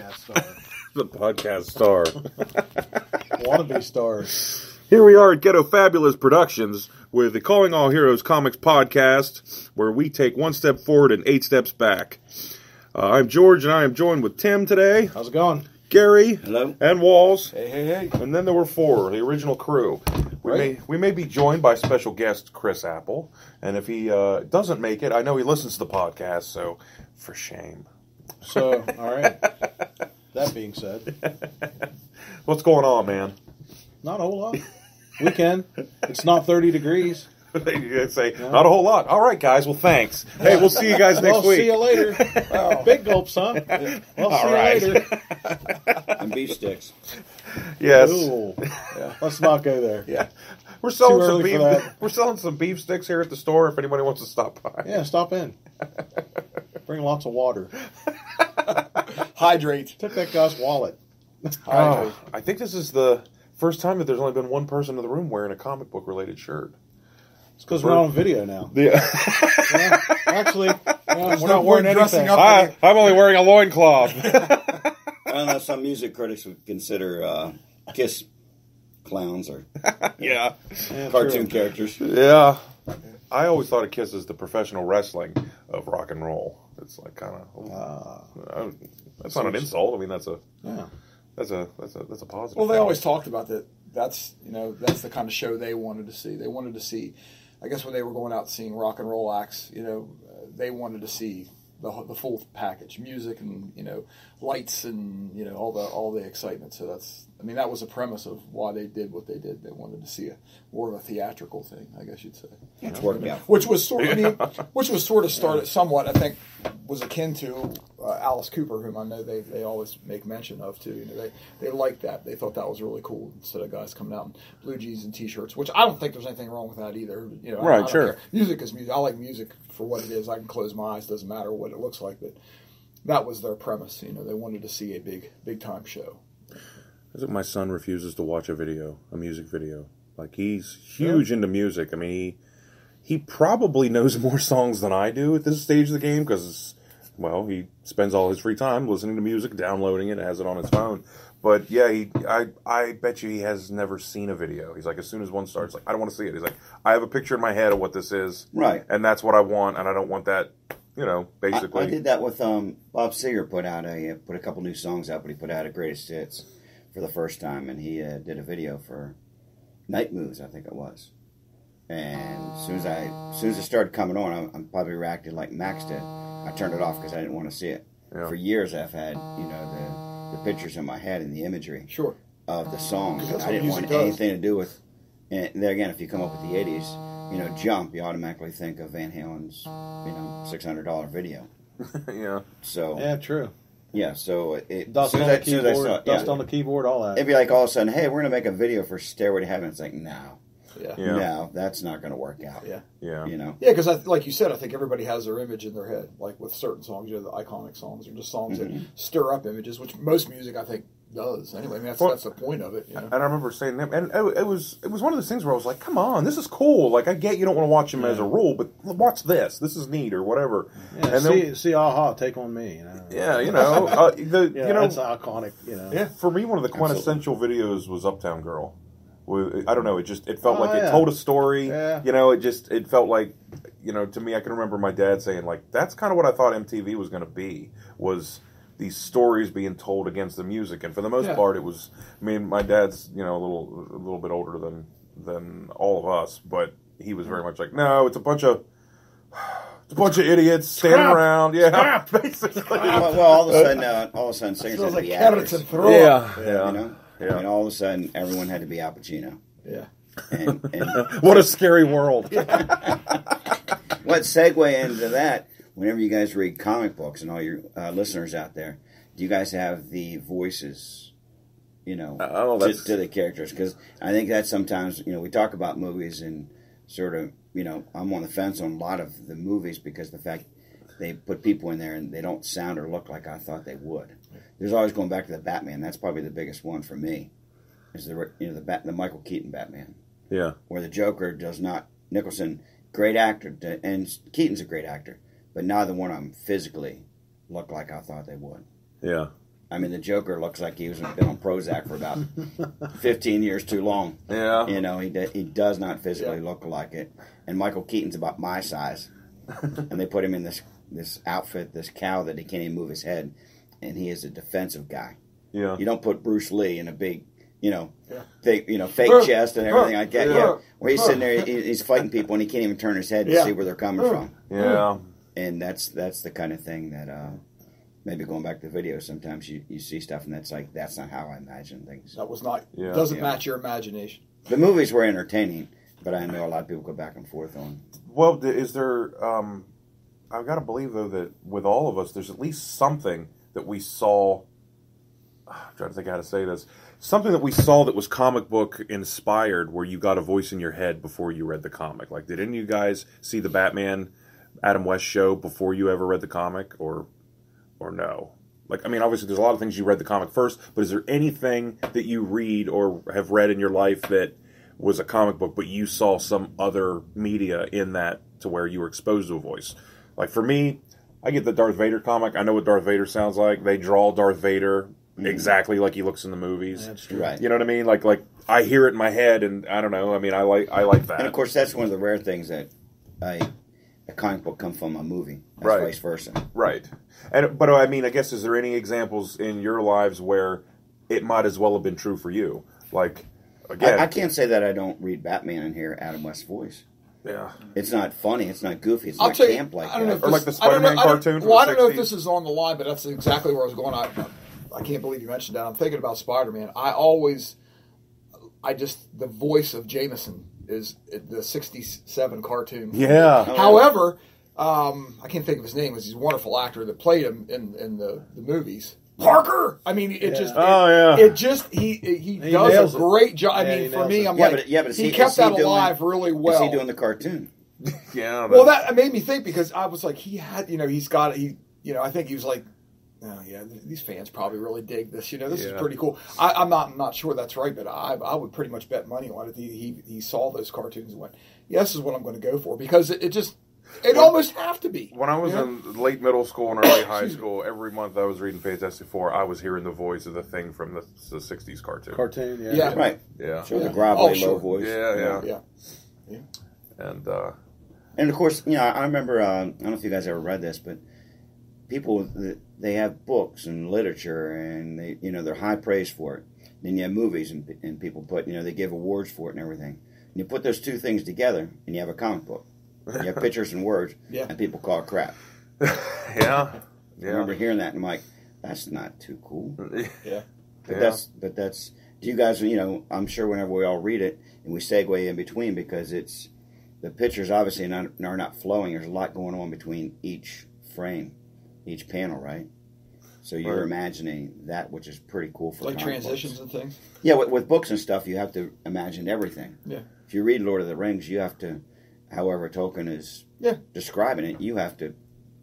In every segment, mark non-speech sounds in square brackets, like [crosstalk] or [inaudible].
podcast star. [laughs] the podcast star. [laughs] Wannabe star. Here we are at Ghetto Fabulous Productions with the Calling All Heroes Comics podcast, where we take one step forward and eight steps back. Uh, I'm George, and I am joined with Tim today, How's it going? Gary, Hello. and Wolz, Hey, hey, hey. and then there were four, the original crew. We Right. may we may be joined by special guest Chris Apple, and if he uh, doesn't make it, I know he listens to the podcast, so for shame. So, all right. [laughs] That being said, [laughs] What's going on, man? not a whole lot. Weekend. It's not 30 degrees. [laughs] they say not a whole lot. All right, guys. Well, thanks. Hey, we'll see you guys [laughs] next well, week. see you later. Big gulps, huh? Well, see right. you later. And beef sticks. Yes. Yeah, let's not go there. Yeah. We're selling some early beef. We're selling some beef sticks here at the store. If anybody wants to stop by. Yeah, stop in. Bring lots of water. [laughs] Hydrate. Took that guy's wallet. [laughs] Oh, I think this is the first time that there's only been one person in the room wearing a comic book related shirt. It's because we're on video now. [laughs] Yeah. Yeah, actually, yeah, we're no not wearing anything. up. I, I'm only wearing a loincloth. I don't know. Some music critics would consider uh, Kiss clowns or yeah. Yeah, cartoon true. characters. Yeah. I always thought of Kiss as the professional wrestling of rock and roll. It's like kind of. Ah, that's not an insult. I mean, that's a yeah. that's a that's a that's a positive. Well, they thing. always talked about that. That's you know that's the kind of show they wanted to see. They wanted to see, I guess when they were going out seeing rock and roll acts, you know, uh, they wanted to see the the full package, music and you know lights and you know all the all the excitement. So that's I mean that was the premise of why they did what they did. They wanted to see a more of a theatrical thing, I guess you'd say. It's worked out. which was sort of, I mean, [laughs] which was sort of started somewhat, I think, was akin to uh, Alice Cooper, whom I know they, they always make mention of too. You know, they they liked that. They thought that was really cool. Instead of guys coming out in blue jeans and t-shirts, which I don't think there's anything wrong with that either. You know, Right, I don't sure. care. Music is music. I like music for what it is. I can close my eyes. Doesn't matter what it looks like. But that was their premise. You know, they wanted to see a big big time show. I think my son refuses to watch a video, a music video. Like he's huge into music. I mean, he he probably knows [laughs] more songs than I do at this stage of the game because, well, he spends all his free time listening to music, downloading it, has it on his phone. But yeah, he I I bet you he has never seen a video. He's like, as soon as one starts, like I don't want to see it. He's like, I have a picture in my head of what this is, Right. and that's what I want, and I don't want that. You know, basically. I did that with um, Bob Seger. Put out a put a couple new songs out, but he put out a greatest hits for the first time, and he uh, did a video for Night Moves, I think it was. And as soon as I as soon as it started coming on, I, I'm probably reacted like Max did. I turned it off because I didn't want to see it. Yeah. For years, I've had you know the the pictures in my head and the imagery. Sure. of the songs. I didn't want does. anything to do with. And there again, if you come up with the '80s, you know, jump, you automatically think of Van Halen's, you know, six hundred dollar video. [laughs] yeah. So yeah, Yeah, so it. Dust soon on as I- the soon as I keyboard. saw Dust yeah. on the keyboard. All that. It'd be like all of a sudden, hey, we're gonna make a video for Stairway to Heaven. It's like, no, Yeah. Yeah. no, that's not gonna work out. Yeah. Yeah. You know, Yeah, because like you said, I think everybody has their image in their head. Like with certain songs, you know, the iconic songs or just songs Mm-hmm. that stir up images, which most music I think does. Anyway, I mean, that's Well- that's the point of it. You know? And I remember saying that, and it, it was it was one of those things where I was like, "Come on, this is cool. Like, I get you don't want to watch him as a rule, but watch this. This is neat, or whatever." yeah, and see, then, see, aha, take on me. You know? yeah, you know, uh, the [laughs] Yeah, you know, that's iconic. You know. yeah, for me, one of the Absolutely. quintessential videos was Uptown Girl. I don't know, it just it felt Oh, like it told a story. Yeah. You know, it just it felt like, you know, to me, I can remember my dad saying like, "That's kind of what I thought MTV was going to be." Was these stories being told against the music, and for the most Yeah. part, it was. I mean, my dad's you know a little a little bit older than than all of us, but he was very much like, no, it's a bunch of [sighs] it's a bunch of idiots standing Crap. around, yeah, [laughs] basically, well, well, all of a sudden, uh, all of a sudden, singers Smells had to like be carrots actors. and throw up. yeah, yeah, You know, Yeah. and all of a sudden, everyone had to be Al Pacino. Yeah. And, and [laughs] What a scary world. [laughs] What segue into that? Whenever you guys read comic books and all your uh, listeners out there, do you guys have the voices? You know, Oh, to, to the characters because I think that sometimes you know we talk about movies and sort of you know I'm on the fence on a lot of the movies because the fact they put people in there and they don't sound or look like I thought they would. There's always going back to the Batman. That's probably the biggest one for me. Is the you know the Bat, the Michael Keaton Batman Yeah, where the Joker does not Nicholson, great actor, and Keaton's a great actor, but neither one of them physically look like I thought they would. yeah. I mean, the Joker looks like he was been on Prozac for about [laughs] 15 years too long. Yeah. You know, he, do- he does not physically Yeah. look like it. And Michael Keaton's about my size. and they put him in this, this outfit, this cow that he can't even move his head. And he is a defensive guy. Yeah. You don't put Bruce Lee in a big, you know, Yeah. fake, you know, fake Huh. chest and everything like that. Huh. Yeah, where he's Huh. sitting there, he- he's fighting people, and he can't even turn his head to Yeah. see where they're coming from. Yeah. And that's that's the kind of thing that uh, maybe going back to video, sometimes you, you see stuff, and that's like that's not how I imagine things. That was not Yeah. doesn't Yeah. match your imagination. The movies were entertaining, but I know a lot of people go back and forth on. Well, is there? Um, I've got to believe though that with all of us, there's at least something that we saw. [sighs] I'm trying to think how to say this. Something that we saw that was comic book inspired, where you got a voice in your head before you read the comic. Like, did any of you guys see the Batman Adam West show before you ever read the comic, or or no? Like, I mean, obviously, there's a lot of things you read the comic first, but is there anything that you read or have read in your life that was a comic book, but you saw some other media in that to where you were exposed to a voice? Like for me, I get the Darth Vader comic. I know what Darth Vader sounds like. They draw Darth Vader mm-hmm. exactly like he looks in the movies. That's true. Right. You know what I mean? Like like I hear it in my head, and I don't know. I mean, I like I like that. And of course, that's one of the rare things that a, a comic book come from a movie, as Right. vice versa. Right. And but I mean, I guess is there any examples in your lives where it might as well have been true for you? Like again, I, I can't say that I don't read Batman and hear Adam West's voice. yeah. It's not funny. It's not goofy. It's I'll not tell you, camp like I don't know if that. Or like the I don't know- Spider-Man I don't- cartoon from Well, the I don't know if this is on the line, but that's exactly where I was going. I, I can't believe you mentioned that. I'm thinking about Spider-Man. I always, I just the voice of Jameson is the '67 cartoon. Yeah. Oh, However, um, I can't think of his name. He's a wonderful actor that played him in in the, the movies. Parker. I mean, it just. Oh, it, yeah. It just he he, He does a great job. I Yeah, mean, for me, it. I'm Yeah, like but- yeah, but he, he- kept is he that doing- alive really well. Is he doing the cartoon? Yeah. Well, that made me think because I was like, he had, you know, he's got, he, you know, I think he was like, oh yeah, these fans probably really dig this. You know, this Yeah. is pretty cool. I, I'm not, I'm not sure that's right, but I, I would pretty much bet money on it. He, he, he saw those cartoons and went, yeah, this is what I'm going to go for because it, it just, it Well, almost have to be. When I was Yeah. in late middle school and early [coughs] high school, every month I was reading Fantastic Four. I was hearing the voice of the thing from the, the '60s cartoon. Cartoon, yeah. Yeah. Right. Yeah, Sure, Yeah. the grovelly Oh, sure. low voice. Yeah, yeah. Yeah. and uh, And of course, you know, I remember. Uh, I don't know if you guys ever read this, but people they have books and literature, and they, you know, they're high praise for it. Then you have movies, and, and people put, you know, they give awards for it and everything. And you put those two things together, and you have a comic book. You have [laughs] pictures and words, Yeah. and people call it crap. [laughs] yeah, I remember hearing that, and I'm like, that's not too cool. [laughs] Yeah. But Yeah. that's but that's do you guys you know I'm sure whenever we all read it and we segue in between because it's the pictures obviously not, are not flowing. There's a lot going on between each frame, each panel, right? So you're Right. imagining that, which is pretty cool for Like transitions books. and things. Yeah, with, with books and stuff, you have to imagine everything. Yeah. If you read Lord of the Rings, you have to, however Tolkien is Yeah. describing it, you have to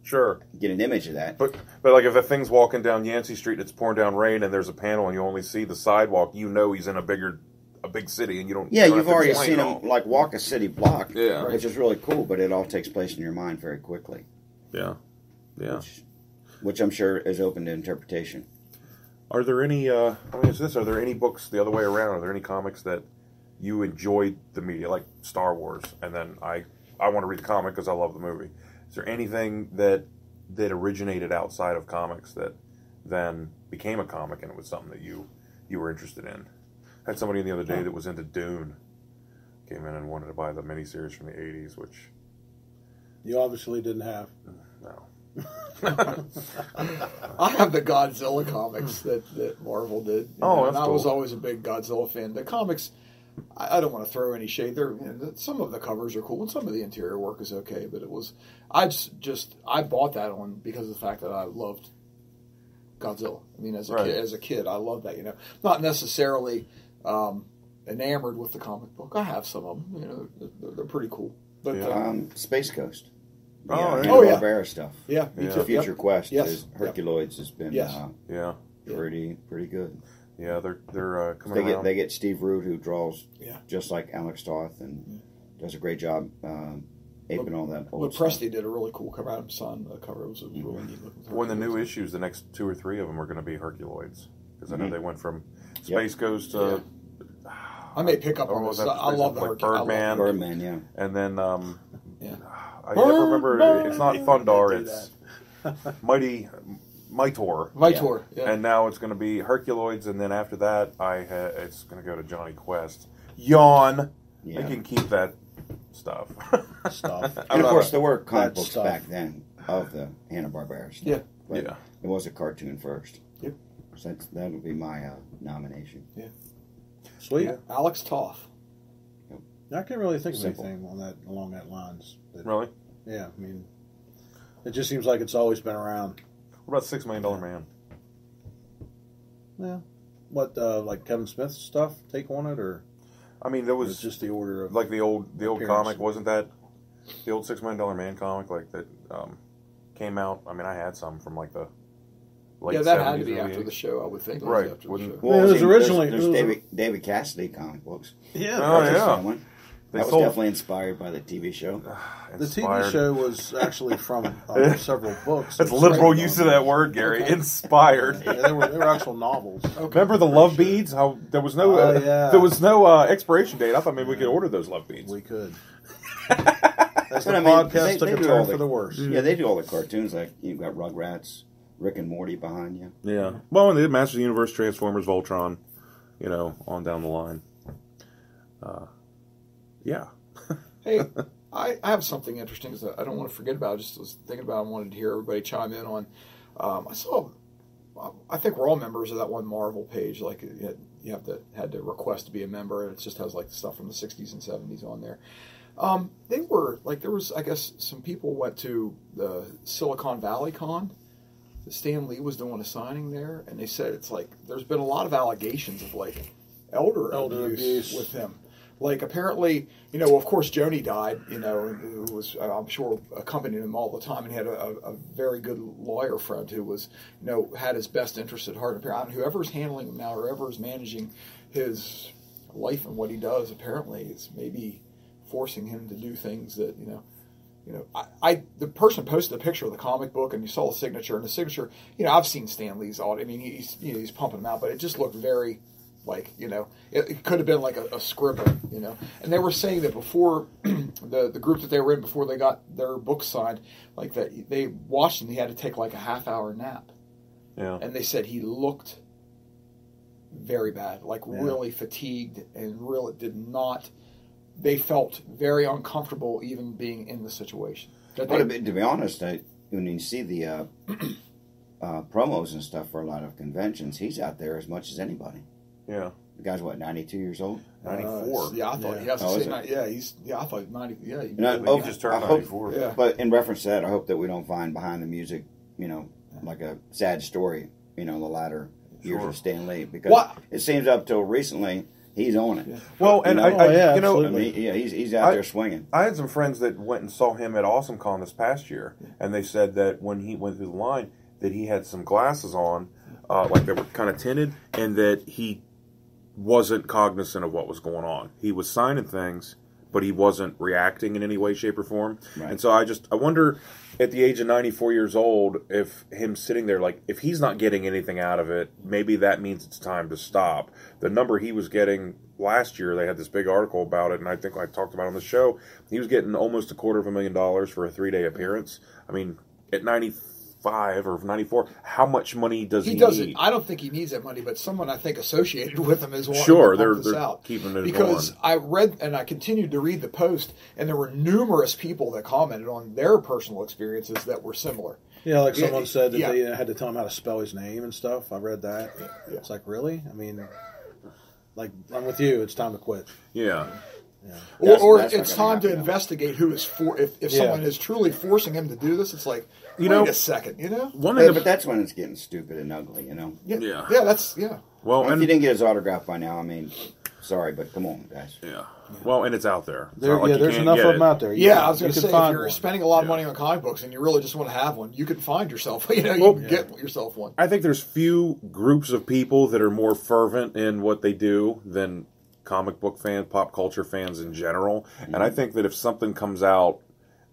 sure. get an image of that. But but like if a thing's walking down Yancey Street and it's pouring down rain and there's a panel and you only see the sidewalk, you know he's in a bigger a big city and you don't. Yeah, you don't you've already seen it all. him like walk a city block, Yeah. which is really cool. But it all takes place in your mind very quickly, Yeah, yeah. which, which I'm sure is open to interpretation. Are there any? Uh, let me answer this: Are there any books the other way around? Are there any comics that you enjoyed the media, like Star Wars, and then I I want to read the comic because I love the movie? Is there anything that that originated outside of comics that then became a comic and it was something that you you were interested in? I had somebody in the other day that was into Dune. Came in and wanted to buy the miniseries from the '80s, which You obviously didn't have. no. [laughs] I have the Godzilla comics that, that Marvel did. Oh, know, that's and I was always a big Godzilla fan. The comics, I, I don't want to throw any shade. They're you know, some of the covers are cool and some of the interior work is okay, but it was I just just I bought that one because of the fact that I loved Godzilla. I mean, as a Right. kid, as a kid, I loved that. You know, not necessarily um, enamored with the comic book. I have some of them. You know, they're, they're pretty cool. But Yeah. um, Space Ghost. Oh, yeah, yeah. Oh, yeah. Barbera stuff. yeah, me Yeah. too. Future Yep. Quest, Yes. is, Yep. Has been Yes. uh, Yeah, pretty pretty good. yeah. They're they're uh, coming They get around. they get Steve Rude who draws Yeah. just like Alex Toth and does a great job um, aping all that old But stuff. Presti did a really cool cover. Adam Son uh, cover. It was a really neat looking. When the new Hercules. issues, the next two or three of them are going to be Herculoids because I know Mhm. they went from Space Ghost to I may pick up Or on was this. I love the like Hercules. Birdman? Birdman, yeah. and then um, Yeah. I never remember. Birdman! It's not They Thundar. It's [laughs] Mighty Mightor. Vitor. Yeah. And now it's going to be Herculoids, and then after that, I ha- it's going to go to Jonny Quest. Yawn. Yeah. They can keep that stuff. [laughs] Stuff. [laughs] And of course, there were comic books stuff. back then of the Hanna Barbera stuff. Yeah. but Yeah. it was a cartoon first. Yep. So that would be my uh, nomination. Yeah. Sweet. Alex Toth. I can't really think of Simple. anything on that along that lines. That- really? Yeah, I mean, it just seems like it's always been around. What about Six Million Dollar Man? Yeah. What, uh, like Kevin Smith stuff? Take on it, or I mean, there was was just the order of like the old the old appearance. comic wasn't that the old Six Million Dollar Man comic like that um, came out. I mean, I had some from like the late yeah, that had to be early after the show. I would think. Right. After the show. Well, it was originally- there's, it was- David David Cassidy comic books. yeah. Oh, yeah. Fun one. They That was sold- definitely inspired by the TV show. [sighs] The TV show was actually from uh, [laughs] several books. That's It liberal use on- of that word, Gary. Inspired. Yeah, they were they were actual novels. Remember the love beads? How there was no Oh, uh, yeah. there was no uh, expiration date. I thought maybe we could order those love beads. We could. [laughs] As the I mean, podcast they- took they a do turn all for the- the worse. Yeah, they do all the cartoons. Like you've got Rugrats, Rick and Morty behind you. Yeah. Well, and they did Masters of the Universe, Transformers, Voltron, you know, on down the line. Uh, yeah. [laughs] Hey, I, I have something interesting 'cause I don't want to forget about. it. Just was thinking about. it, I wanted to hear everybody chime in on. Um, I saw. I think we're all members of that one Marvel page. Like you you have to had to request to be a member, and it just has like the stuff from the '60s and '70s on there. Um, they were like there was I guess some people went to the Silicon Valley Con. Stan Lee was doing a signing there, and they said it's like there's been a lot of allegations of like elder, Elder abuse, abuse. with him. Like apparently, you know, of course, Joni died. You know, who was I'm sure accompanying him all the time, and he had a, a, very good lawyer friend who was, you know, had his best interest at heart. Apparently, whoever's handling him now, whoever's managing his life and what he does, apparently, is maybe forcing him to do things that you know you know, I, I the person posted a picture of the comic book and you saw the signature and the signature. You know, I've seen Stan Lee's audit. I mean, he's you know he's pumping them out, but it just looked very like you know it, it could have been like a, a scribble. You know, and they were saying that before [clears throat] the the group that they were in before they got their book signed, like that they watched him. He had to take like a half hour nap, Yeah. and they said he looked very bad, like Yeah. really fatigued and really did not. They felt very uncomfortable even being in the situation. That But they- to be, to be honest, I, when you see the uh, [clears throat] uh, promos and stuff for a lot of conventions, he's out there as much as anybody. Yeah. The guy's what, ninety two years old. 94. yeah, I thought Yeah. he has to Oh, say is yeah, he's yeah, I thought ninety. Yeah, he, You know, But oh, he just turned I hope- 94. yeah. But in reference to that, I hope that we don't find behind the music, you know, like a sad story, you know, the latter years Sure. of Stan Lee, because What? it seems up till recently he's on it. Well, and You I, know? I Oh, yeah, you know, I mean, yeah, he's he's out I- there swinging. I had some friends that went and saw him at AwesomeCon this past year, and they said that when he went through the line, that he had some glasses on, uh, like they were kind of tinted, and that he wasn't cognizant of what was going on. He was signing things, but he wasn't reacting in any way, shape, or form. Right. And so I just I wonder, at the age of ninety four years old, if him sitting there like if he's not getting anything out of it, maybe that means it's time to stop. The number he was getting last year, they had this big article about it, and I think I talked about it on the show. He was getting almost a quarter of a million dollars for a three day appearance. I mean, at ninety five or ninety four, how much money does he, he doesn't. need? I don't think he needs that money, but someone I think associated [laughs] with him is wanting Sure, to they're- this they're out keeping it because going. I read and I continued to read the post, and there were numerous people that commented on their personal experiences that were similar. Yeah, like Yeah, someone said that yeah. they had to tell him how to spell his name and stuff. I read that. It's like, really? I mean, like, I'm with you. It's time to quit. yeah. Or, That's- or that's it's gonna time to happen, investigate who is for. If, if Yeah. someone is truly forcing him to do this, it's like, You wait know- a second, you know? One Yeah, of the but that's when it's getting stupid and ugly, you know. Yeah, Yeah. yeah, that's yeah. well, if and you didn't get his autograph by now, I mean, sorry, but come on, guys. yeah, well, and it's out there. It's There, like yeah, there's enough of them it. out there. You Yeah, can- I was going to say, if you're one. spending a lot of Yeah. money on comic books and you really just want to have one, you can find yourself. [laughs] You know, you Well, can get yourself one. I think there's few groups of people that are more fervent in what they do than comic book fans, pop culture fans in general. And I mm-hmm. think that if something comes out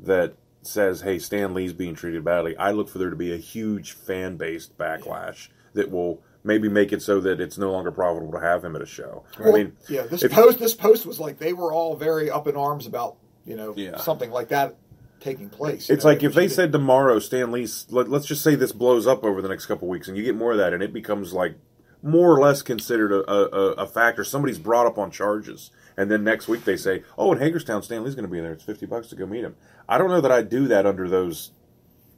that says, "Hey, Stan Lee's being treated badly," I look for there to be a huge fan based backlash that will maybe make it so that it's no longer profitable to have him at a show. I mean, yeah, this if- post this post was like they were all very up in arms about you know Yeah. something like that taking place. It's know, like if they said tomorrow, Stan Lee's. Let, let's just say this blows up over the next couple weeks, and you get more of that, and it becomes like more or less considered a, a, a factor. Somebody's brought up on charges, and then next week they say, "Oh, in Hagerstown, Stan Lee's going to be there. It's fifty bucks to go meet him." I don't know that I'd do that under those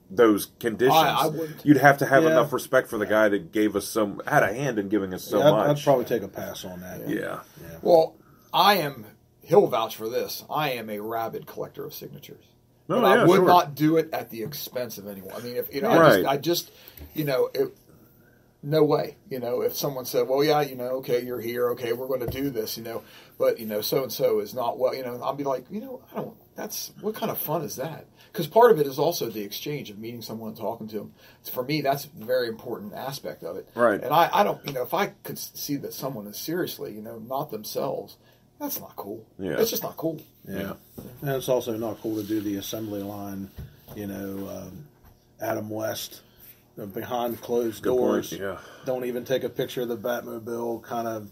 those conditions. I- I wouldn't. You'd have to have Yeah. enough respect for the guy that gave us some had a hand in giving us so Yeah, I'd, I'd much. probably take a pass on that. yeah. well, I am. He'll vouch for this. I am a rabid collector of signatures. No, but I would sure. not do it at the expense of anyone. I mean, if you know, I, just, I just, you know, it, no way. You know, if someone said, "Well, yeah, you know, okay, you're here, okay, we're going to do this," you know, but you know, so and so is not well. You know, I'll be like, you know, I don't. That's what kind of fun is that? Because part of it is also the exchange of meeting someone and talking to them. For me, that's a very important aspect of it. Right. And I, I don't, you know, if I could see that someone is seriously, you know, not themselves, that's not cool. Yeah. It's just not cool. Yeah. And it's also not cool to do the assembly line, you know, um, Adam West behind closed Good point, doors. yeah. Don't even take a picture of the Batmobile. Kind of,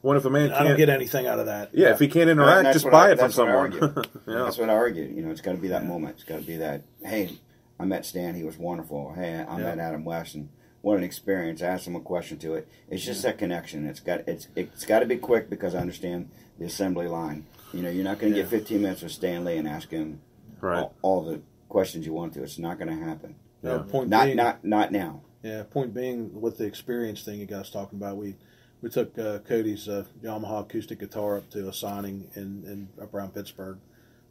What if a man I can't? don't get anything out of that. yeah, if he can't interact, just buy I- it from that's someone. [laughs] yeah. That's what I argued. You know, it's got to be that moment. It's got to be that. Hey, I met Stan. He was wonderful. Hey, I met Adam West, and what an experience. I asked him a question to it. It's just that connection. It's got it's it's got to be quick because I understand the assembly line. You know, you're not going to get 15 minutes with Stan Lee and ask him Right. all, all the questions you want to. It's not going to happen. Uh, Yeah. point Not being, not not now. Yeah, point being with the experience thing you guys talking about, we we took uh, Cody's uh, Yamaha acoustic guitar up to a signing in, in up around Pittsburgh.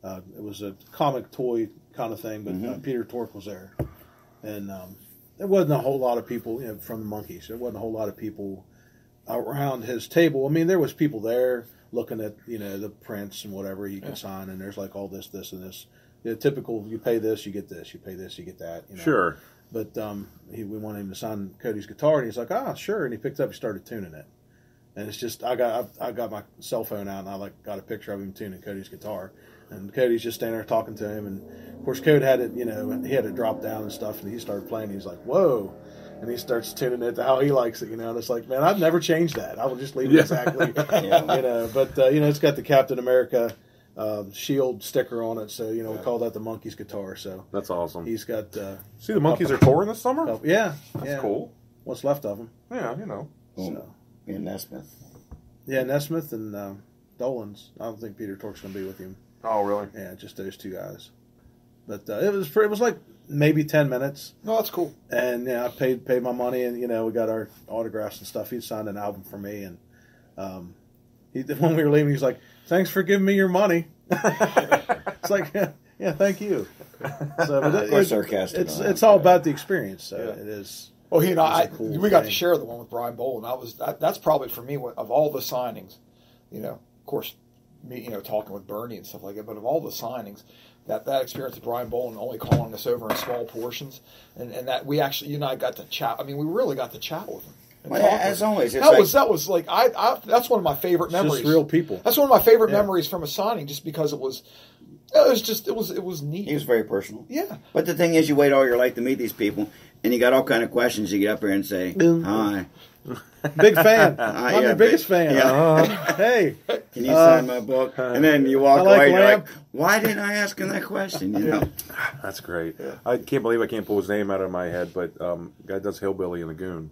Uh, it was a comic toy kind of thing, but uh, Peter Tork was there, and um, there wasn't a whole lot of people you know, from the Monkees. There wasn't a whole lot of people around his table. I mean, there was people there looking at you know the prints and whatever you can sign, and there's like all this, this, and this. The typical, you pay this, you get this. You pay this, you get that. You know? Sure. But um, he, we wanted him to sign Cody's guitar, and he's like, "Ah, sure." And he picked up, he started tuning it, and it's just I got I, I got my cell phone out, and I like got a picture of him tuning Cody's guitar, and Cody's just standing there talking to him, and of course Cody had it, you know, and he had it drop down and stuff, and he started playing. He's like, "Whoa." And he starts tuning it to how he likes it, you know. And it's like, man, I've never changed that. I will just leave it Yeah. exactly, [laughs] Yeah. you know. But uh, you know, it's got the Captain America uh, shield sticker on it, so you know we call that the Monkees' guitar. So That's awesome. he's got, uh, See, the Monkees are touring this summer. oh, yeah, That's yeah. cool. What's left of them? Yeah, you know. Boom. So. In Nesmith. Yeah, Nesmith and uh, Dolenz. I don't think Peter Tork's going to be with him. Oh, really? Yeah, just those two guys. But uh, it was pre- it was like maybe ten minutes, No, that's cool. and yeah, I paid paid my money, and you know we got our autographs and stuff. He signed an album for me, and um, he [laughs] when we were leaving, he's like, "Thanks for giving me your money." it's like, yeah, [laughs] yeah, thank you. So, but Of course, it- sarcastic It's it's all about the experience. So Yeah. it is. Well, he and I, cool we got to share the one with Brian Bolland, I was that, that's probably for me of all the signings. You know, of course, me, you know, talking with Bernie and stuff like that. But of all the signings, that that experience with Brian Bolland only calling us over in small portions, and, and that we actually, you and I got to chat. I mean, we really got to chat with him. And Well, as always, it's that like- was that was like I, I that's one of my favorite It's memories. just real people. That's one of my favorite Yeah. memories from a signing, just because it was, it was just it was it was neat. He was very personal. yeah. But the thing is, you wait all your life to meet these people, and you got all kind of questions. You get up here and say, Boom. "Hi, [laughs] Big fan. [laughs] I'm yeah, your biggest big- fan. yeah. Uh-huh. hey, [laughs] can you Uh, sign my book?" And then you walk like away. and You're like, "Why didn't I ask him that question?" You know. That's great. I can't believe I can't pull his name out of my head, but um, guy does Hillbilly in the Goon.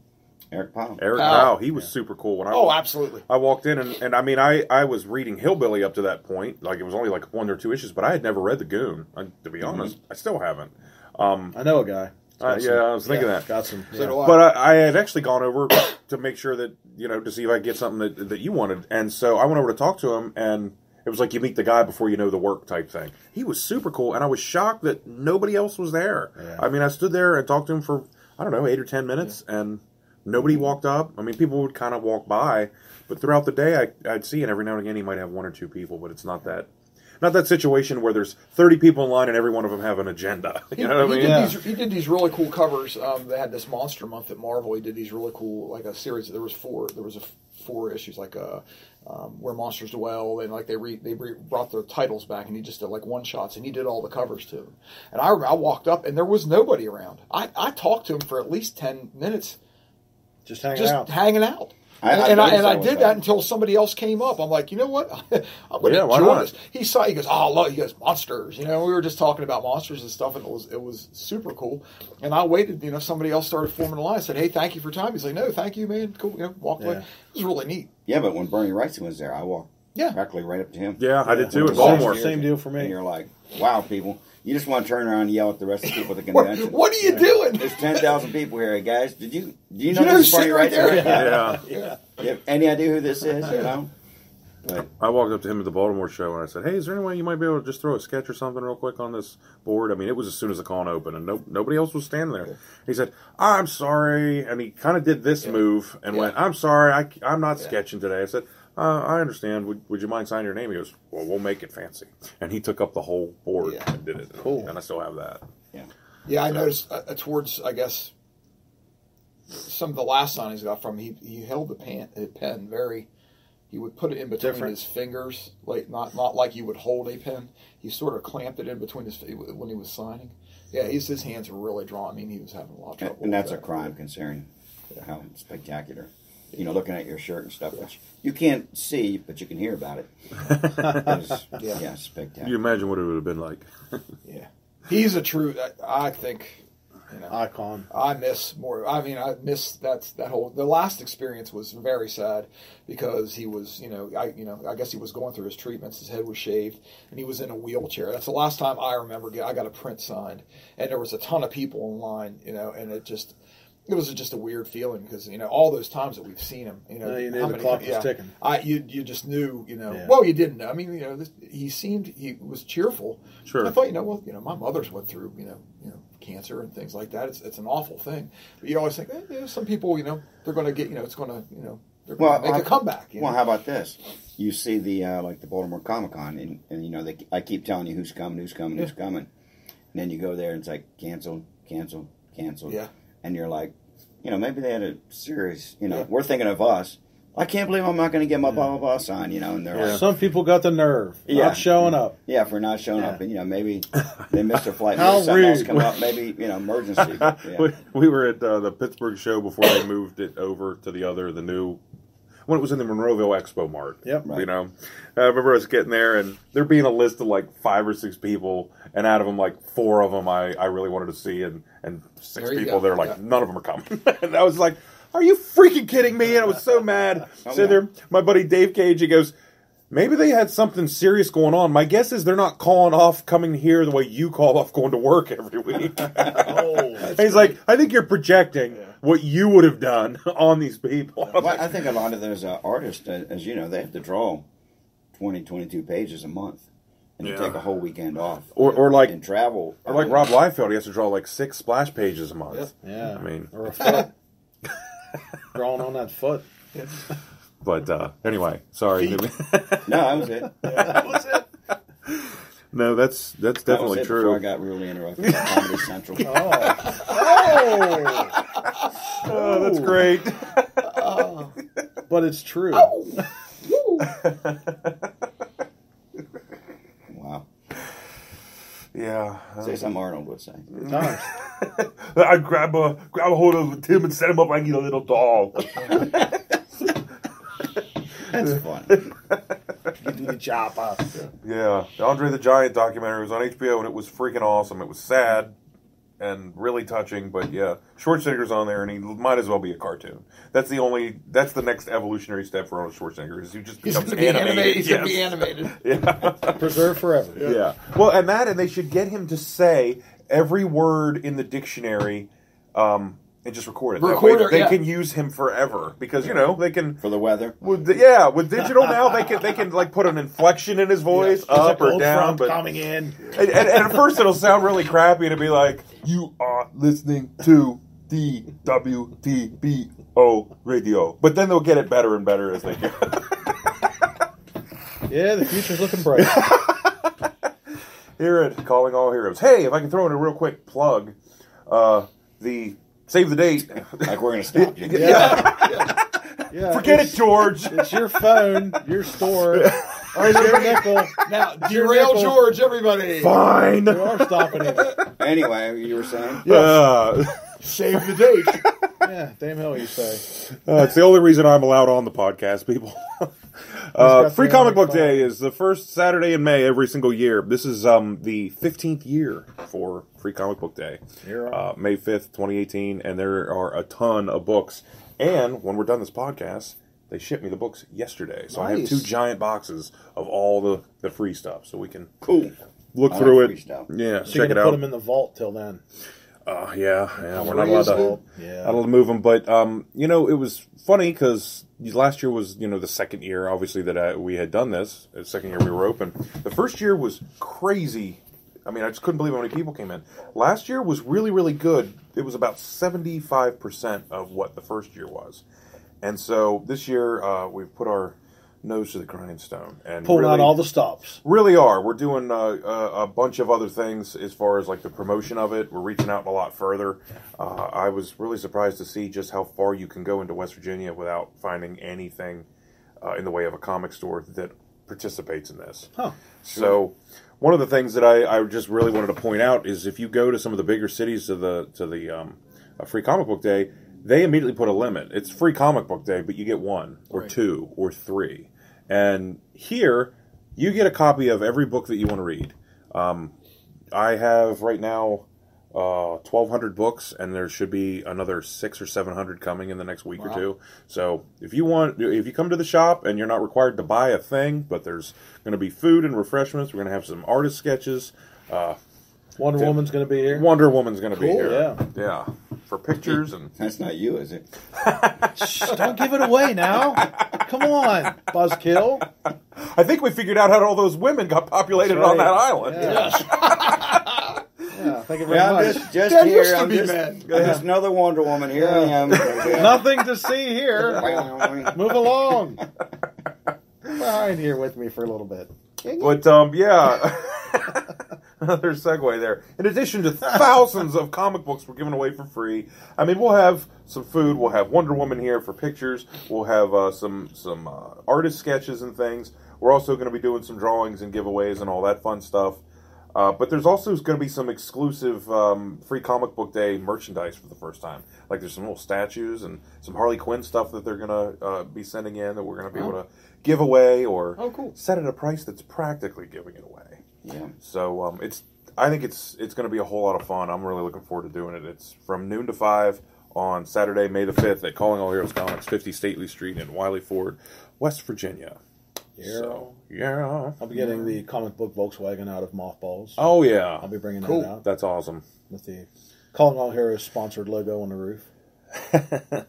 Eric Powell. Eric Oh. Powell, he was super cool. When I Oh, absolutely. I walked in and, and I mean I, I was reading Hillbilly up to that point, like it was only like one or two issues, but I had never read the Goon. I, to be honest, I still haven't. Um, I know a guy. Uh, yeah, I was thinking that. Got some. Yeah. do I. But I, I had actually gone over [coughs] to make sure that you know to see if I could get something that that you wanted, and so I went over to talk to him, and it was like you meet the guy before you know the work type thing. He was super cool, and I was shocked that nobody else was there. Yeah. I mean, I stood there and talked to him for I don't know eight or ten minutes, and nobody walked up. I mean, people would kind of walk by, but throughout the day, I, I'd see, and every now and again, he might have one or two people, but it's not that. not that situation where there's 30 people in line and every one of them have an agenda. [laughs] You know what I he, mean? did Yeah. these, he did these really cool covers. Um, they had this Monster Month at Marvel. He did these really cool, like a series. There was four. There was a f- four issues, like uh, um, where monsters dwell, and like they re, they re, brought their titles back, and he just did like one shots, and he did all the covers to them. And I, I walked up, and there was nobody around. I, I talked to him for at least ten minutes, Just hanging just out. hanging out. I- and I and I, and I did that. that until somebody else came up. I'm like, you know what? [laughs] I'm going to Yeah, why enjoy not? this. He saw. He goes, oh look, he goes monsters. You know, we were just talking about monsters and stuff, and it was it was super cool. And I waited. You know, somebody else started forming a line. I said, hey, thank you for time. He's like, no, thank you, man. Cool. You know, walked away. Yeah. It was really neat. Yeah, but when Bernie Wrightson was there, I walked Yeah. practically right up to him. Yeah, I did too in Same- Baltimore. Same deal for me. And you're like, wow, people. You just want to turn around and yell at the rest of the people at the [laughs] convention. what are you doing? There's 10,000 people here, guys. Did you do you know You know this is who's right Wrightson? there? Yeah. Yeah. You have any idea who this is, you know? But I walked up to him at the Baltimore show and I said, "Hey, is there any way you might be able to just throw a sketch or something real quick on this board?" I mean, it was as soon as the con opened, and no, nobody else was standing there. He said, "I'm sorry," and he kind of did this move and Yeah. went, "I'm sorry, I, I'm not sketching today." I said, uh, "I understand. Would, would you mind signing your name?" He goes, "Well, we'll make it fancy," and he took up the whole board Yeah. and did it. Cool. and I still have that. Yeah, Yeah, I noticed uh, towards I guess some of the last signings I got from he he held the pen, a pen very. He would put it in between Different. his fingers, like not not like you would hold a pen. He sort of clamped it in between his when he was signing. Yeah, his his hands were really drawn. I mean, he was having a lot of trouble. and that's a crime considering how spectacular. You know, looking at your shirt and stuff, which you can't see, but you can hear about it. [laughs] It's- Yeah. yeah, spectacular. You imagine what it would have been like. [laughs] Yeah, he's a true. I, I think. You know, Icon. I miss more. I mean, I miss that that whole. The last experience was very sad because he was, you know, I you know, I guess he was going through his treatments. His head was shaved, and he was in a wheelchair. That's the last time I remember. I got a print signed, and there was a ton of people in line, you know, and it just. It was just a weird feeling because you know all those times that we've seen him, you know, Yeah, you knew how the clock was yeah. ticking. I you you just knew, you know. Yeah. Well, you didn't. know. I mean, you know, this, he seemed he was cheerful. Sure. I thought, you know, well, you know, my mother's went through, you know, you know, cancer and things like that. It's it's an awful thing. But you always think, eh, you know, some people, you know, they're going to get, you know, it's going to, you know, they're going Well, make I- a comeback. You Well, know? how about this? You see the uh, like the Baltimore Comic Con, and, and you know they, I keep telling you who's coming, who's coming, who's coming, and then you go there and it's like cancel, cancel, cancel, Yeah. And you're like, you know, maybe they had a serious, you know, Yeah. we're thinking of us. I can't believe I'm not going to get my blah blah blah sign, you know, and they're like, Some people got the nerve. Yeah. Not showing up. yeah, for not showing up, and you know, maybe [laughs] they missed their flight, How maybe something else come up, maybe you know, emergency. [laughs] yeah. we, we were at uh, the Pittsburgh show before they moved it over to the other, the new, when it was in the Monroeville Expo Mart. Yep. Right. You know, I remember us getting there and there being a list of like five or six people, and out of them, like four of them I, I really wanted to see, and, and six There people, go. they're like, Yeah. none of them are coming. [laughs] and I was like, are you freaking kidding me? And I was so mad. [laughs] Oh, so yeah. there, my buddy Dave Cage, he goes, Maybe they had something serious going on. My guess is they're not calling off coming here the way you call off going to work every week. [laughs] Oh, And he's like, I think you're projecting what you would have done [laughs] on these people. Well, I think a lot of those uh, artists, uh, as you know, they have to draw 20, 22 pages a month, and Yeah. you take a whole weekend off, Or, or like, and travel. or like Rob Liefeld, he has to draw like six splash pages a month. yeah. I mean, or a foot. [laughs] Drawing on that foot. but uh, anyway, sorry. [laughs] No, that was it. that was it. No, that's that's That was definitely true. Before I got really interrupted by Comedy Central. [laughs] Oh. oh. Oh, that's great. [laughs] Oh. But it's true. Oh. [laughs] Wow. yeah. Say something Arnold would say. Times. I grab a grab a hold of Tim and set him up like he's a little doll. That's fun. Give me the chopper. [laughs] Yeah, the Andre the Giant documentary was on HBO and it was freaking awesome. It was sad and really touching, but yeah, Schwarzenegger's on there and he might as well be a cartoon. That's the only. That's the next evolutionary step for Arnold Schwarzenegger is he just becomes going to be animated. animated. He's going to be animated. [laughs] Yeah. Preserved forever. yeah. Well, and that, and they should get him to say every word in the dictionary. Um, and just record it. That way Record it, they yeah. can use him forever because you know they can For the weather. with the, yeah, with digital now they can they can like put an inflection in his voice up or Old down, Trump but coming in. and, and, and at first it'll sound really crappy to be like, "You are listening to the WTBO radio," but then they'll get it better and better as they go. [laughs] Yeah, the future's looking bright. [laughs] here at Calling All Heroes. Hey, if I can throw in a real quick plug, uh, the save the date. Like we're gonna stop you. [laughs] Yeah. yeah. Forget it, George. It's your phone, your store, [laughs] or your nickel. Now, derail nickel. George, everybody. Fine. We are stopping it. Anyway, you were saying? Uh, Save the date. Yeah, damn hell you say. uh, it's the only reason I'm allowed on the podcast, people. Uh, Free Comic Book Day is the first Saturday in May every single year. This is um, the 15th year for Free Comic Book Day. Uh, May 5th, 2018, and there are a ton of books. And when we're done this podcast, they shipped me the books yesterday. So I have Nice. two giant boxes of all the, the free stuff. So we can Cool. look I through free it. stuff. Yeah, So you're check it gonna out. put them in the vault till then. Uh, yeah, yeah, we're not allowed to. Yeah. not allowed to move them. But um, you know, it was funny because last year was you know the second year, obviously that I, we had done this. The second year we were open. The first year was crazy. I mean, I just couldn't believe how many people came in. Last year was really, really good. It was about seventy five percent of what the first year was, and so this year uh, we've put our nose to the grindstone and Pulling really, out all the stops. really are. We're doing uh, a, a bunch of other things as far as like the promotion of it. We're reaching out a lot further. Uh, I was really surprised to see just how far you can go into West Virginia without finding anything uh, in the way of a comic store that participates in this. Huh. So, one of the things that I, I just really wanted to point out is if you go to some of the bigger cities to the to the um, uh, free comic book day, they immediately put a limit. It's free comic book day, but you get one or Right. two or three. And here, you get a copy of every book that you want to read. Um, I have right now uh, 1,200 books, and there should be another six or 700 coming in the next week or two. So if you want, if you come to the shop and you're not required to buy a thing, but there's going to be food and refreshments, we're going to have some artist sketches. Uh, Wonder Yeah. Woman's gonna be here. Wonder Woman's going to be here. yeah. yeah, for pictures and [laughs] That's not you, is it? Shh, don't give it away now. Come on, Buzzkill. I think we figured out how all those women got populated That's on that island. Yeah. Yeah, thank you very Yeah, I'm much. just, just There here. used to I'm be just, men. I'm just another Wonder Woman. Here I am. [laughs] Nothing to see here. [laughs] Move along. Behind here with me for a little bit. But um, yeah, another segue there. In addition to thousands of comic books we're giving away for free, I mean, we'll have some food. We'll have Wonder Woman here for pictures. We'll have uh, some some uh, artist sketches and things. We're also going to be doing some drawings and giveaways and all that fun stuff. Uh, but there's also going to be some exclusive um, free comic book day merchandise for the first time. Like there's some little statues and some Harley Quinn stuff that they're going to uh, be sending in that we're going to be able to give away or Oh, cool. set at a price that's practically giving it away. Yeah. So um, it's I think it's it's going to be a whole lot of fun. I'm really looking forward to doing it. It's from noon to five on Saturday, May the fifth, at Calling All Heroes Comics, 50 Stately Street in Wiley Ford, West Virginia. Yeah. So yeah. I'll be getting the comic book Volkswagen out of mothballs. Oh yeah, I'll be bringing Cool. that out that's awesome. with the Calling All Heroes sponsored logo on the roof. [laughs]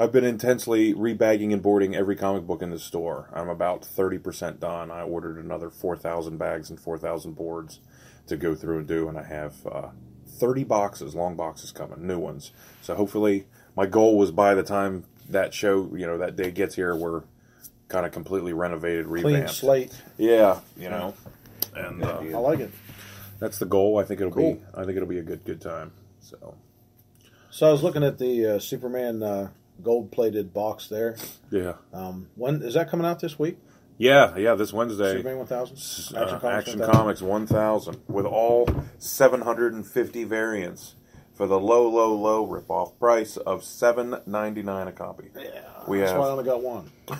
I've been intensely rebagging and boarding every comic book in the store. I'm about 30% done. I ordered another 4,000 bags and 4,000 boards to go through and do, and I have uh, 30 boxes, long boxes coming, new ones. So hopefully, my goal was by the time that show, you know, that day gets here, we're kind of completely renovated, revamped. Clean slate. Yeah, you know, and uh, I like it. that's the goal. I think it'll Cool. be. I think it'll be a good, good time. So So I was looking at the uh, Superman uh, gold plated box there. yeah, Um, when is that coming out this week? yeah, yeah. This Wednesday. Superman 1000? Uh, Action, Comics, 1000 with all 750 variants for the low, low, low rip-off price of 7.99 a copy. Yeah. We That's have- why I only got one. [laughs]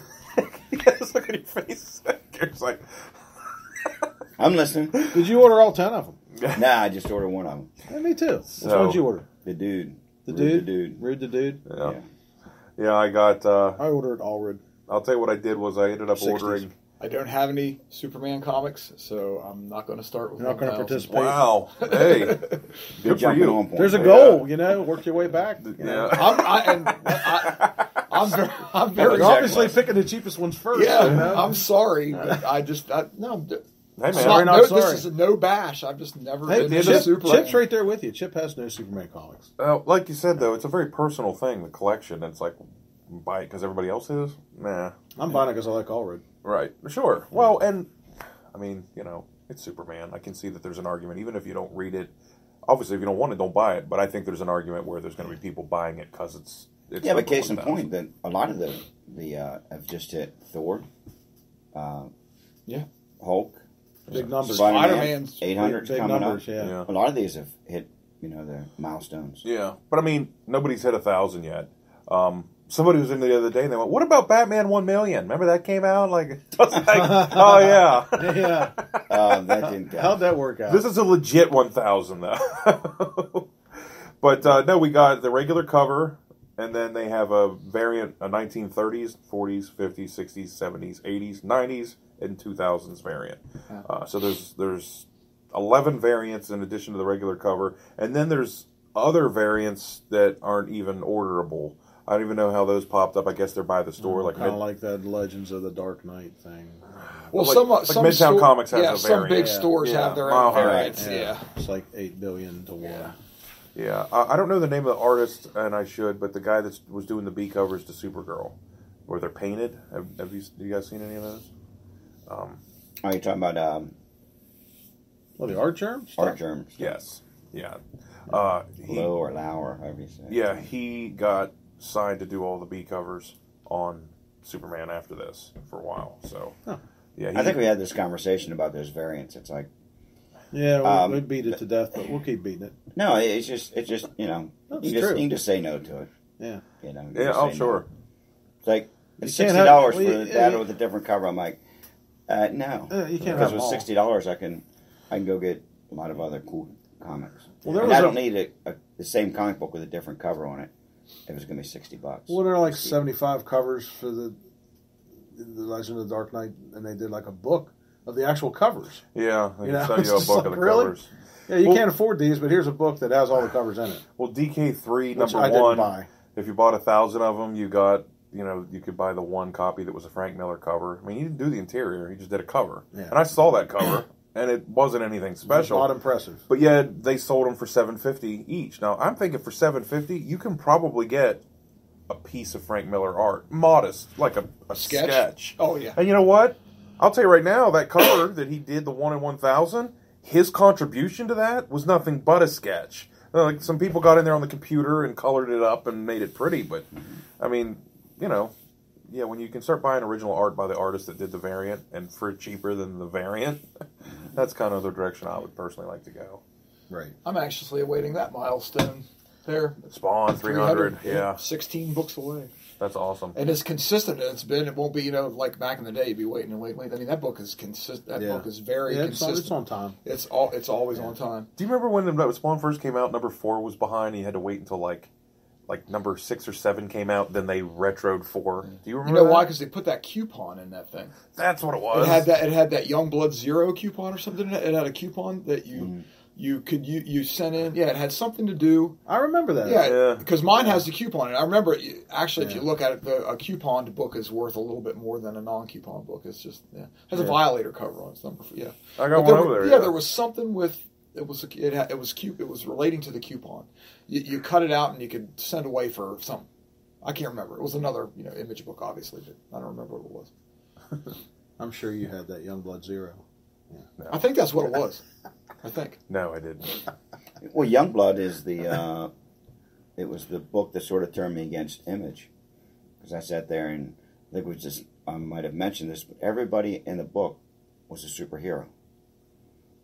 yes, look at your face. It's like, [laughs] I'm listening. Did you order all 10 of them? [laughs] Nah, I just ordered one of them. Yeah, me too. Which So- one did you order? The dude. The Rude dude? The dude. Rude the dude? yeah. Yeah. Yeah, I got. Uh, I ordered Allred. I'll tell you what I did was I ended up 60s. ordering. I don't have any Superman comics, so I'm not going to start with You're not gonna participate. Wow, hey, [laughs] Good good for you. on point. There's a Yeah. goal, you know, work your way back. you know. Yeah, I'm, I, and I, I'm very, I'm very You're obviously picking the cheapest ones first. Yeah, you know? I'm sorry, but I just I, no. I'm- hey It's man, Sorry, not, not no, sorry. This is a no bash. I've just never Hey, been the into Chip, Superman. Chip's right there with you. Chip has no Superman comics. Uh, like you said though, it's a very personal thing. The collection. It's like buy it because everybody else is. Nah, I'm buying it because I like Allred. Right. Sure. Well, and I mean, you know, It's Superman. I can see that there's an argument, even if you don't read it. Obviously, if you don't want it, don't buy it. But I think there's an argument where there's going to be people buying it because it's, it's. yeah, but case in point, that a lot of the the uh, have just hit Thor, uh, Yeah. Hulk, Big numbers. Spider-Man, Spider-Man's eight hundred Big coming numbers, up. yeah. Yeah. A lot of these have hit, you know, the milestones. Yeah, but I mean, nobody's hit a thousand yet. Um, somebody was in the other day and they went, "What about Batman One Million? Remember that came out? Like, [laughs] like, oh yeah, [laughs] yeah. Uh, [laughs] that didn't go. How'd that work out? this is a legit one thousand though. but uh, no, we got the regular cover, and then they have a variant, a 1930s, 40s, 50s, 60s, 70s, 80s, 90s, and 2000s variant. Yeah. Uh, so there's there's 11 variants in addition to the regular cover, and then there's other variants that aren't even orderable. I don't even know how those popped up. I guess they're by the store, like kind of mid- like that Legends of the Dark Knight thing. Well, Like- some like some Midtown store- Comics has yeah, a some big stores Yeah. have their Mile own variants. Yeah. Yeah. It's like eight billion to one. Yeah. Yeah, I, I don't know the name of the artist, and I should, but the guy that was doing the B covers to Supergirl, where they're painted. Have, have you, you guys seen any of those? Um, Are you talking about um, Well, the Artgerm. art germs? yes, yeah, uh, he, Low or Lau or however you say. yeah, he got signed to do all the B covers on Superman after this for a while. So, Huh. yeah, he, I think we had this conversation about those variants. It's like Yeah, we, Um, we beat it to death, but we'll keep beating it. no, it's just it's just you know That's you just true. you can just say no to it. Yeah. You know. you yeah, oh sure, no. It's like it's sixty dollars well, for you- that you- with a different cover. I'm like, uh, no. Yeah, you can't because have with all. sixty dollars, I can I can go get a lot of other cool comics. Well, there and was I a- don't need a, a, the same comic book with a different cover on it. If it's gonna be sixty bucks. Well, there are like seventy-five covers for the the Legend of the Dark Knight, and they did like a book of the actual covers. yeah, they You can know, sell it's you a just [laughs] book like, of the really? covers. Yeah, you Well- can't afford these, but here's a book that has all the covers in it, Well, DK three which number I didn't one. buy. If you bought a thousand of them, you got you know you could buy the one copy that was a Frank Miller cover. I mean, he didn't do the interior; he just did a cover. Yeah. And I saw that cover, [coughs] and it wasn't anything special. Not impressive. But yeah, they sold them for seven fifty each. Now I'm thinking for seven fifty, you can probably get a piece of Frank Miller art, modest, like a, a Sketch? sketch. Oh yeah. And you know what? I'll tell you right now, that cover [coughs] that he did, the one in one thousand, his contribution to that was nothing but a sketch. Like some people got in there on the computer and colored it up and made it pretty, but I mean, you know, yeah, when you can start buying original art by the artist that did the variant and for cheaper than the variant, [laughs] mm-hmm. that's kind of the direction I would personally like to go. Right. I'm anxiously awaiting that milestone. There, Spawn 300, yeah, 16 books away. that's awesome. And as consistent as it's been, it won't be, you know, like back in the day, you'd be waiting and waiting, waiting. I mean, that book is consistent. That Yeah. book is very Yeah, it's on, consistent. it's on time. It's all. It's always on time. Do you remember when the Spawn first came out? Number four was behind. And you had to wait until like, like number six or seven came out. Then they retroed four. Do you remember? You remember? know that? why? Because they put that coupon in that thing. That's what it was. It had that. It had that Youngblood Zero coupon or something. in It It had a coupon that you Mm. you could you you sent in. Yeah, it had something to do. I remember that. Yeah, Yeah. because mine has the coupon. And I remember, it- actually, if you look at it, the, a couponed book is worth a little bit more than a non-coupon book. It's just yeah, it has a violator cover on its number. Yeah, I got But one there over were- there. Yeah, there was something with it was it it was cute. It was relating to the coupon. You, you cut it out and you could send away for some. I can't remember. It was another you know image book, obviously, but I don't remember what it was. [laughs] I'm sure you had that Youngblood Zero. Yeah. I think that's what it was. I think. [laughs] No, I didn't. [laughs] Well, Youngblood is the. Uh, it was the book that sort of turned me against Image, because I sat there and I think it was just I might have mentioned this, but everybody in the book was a superhero.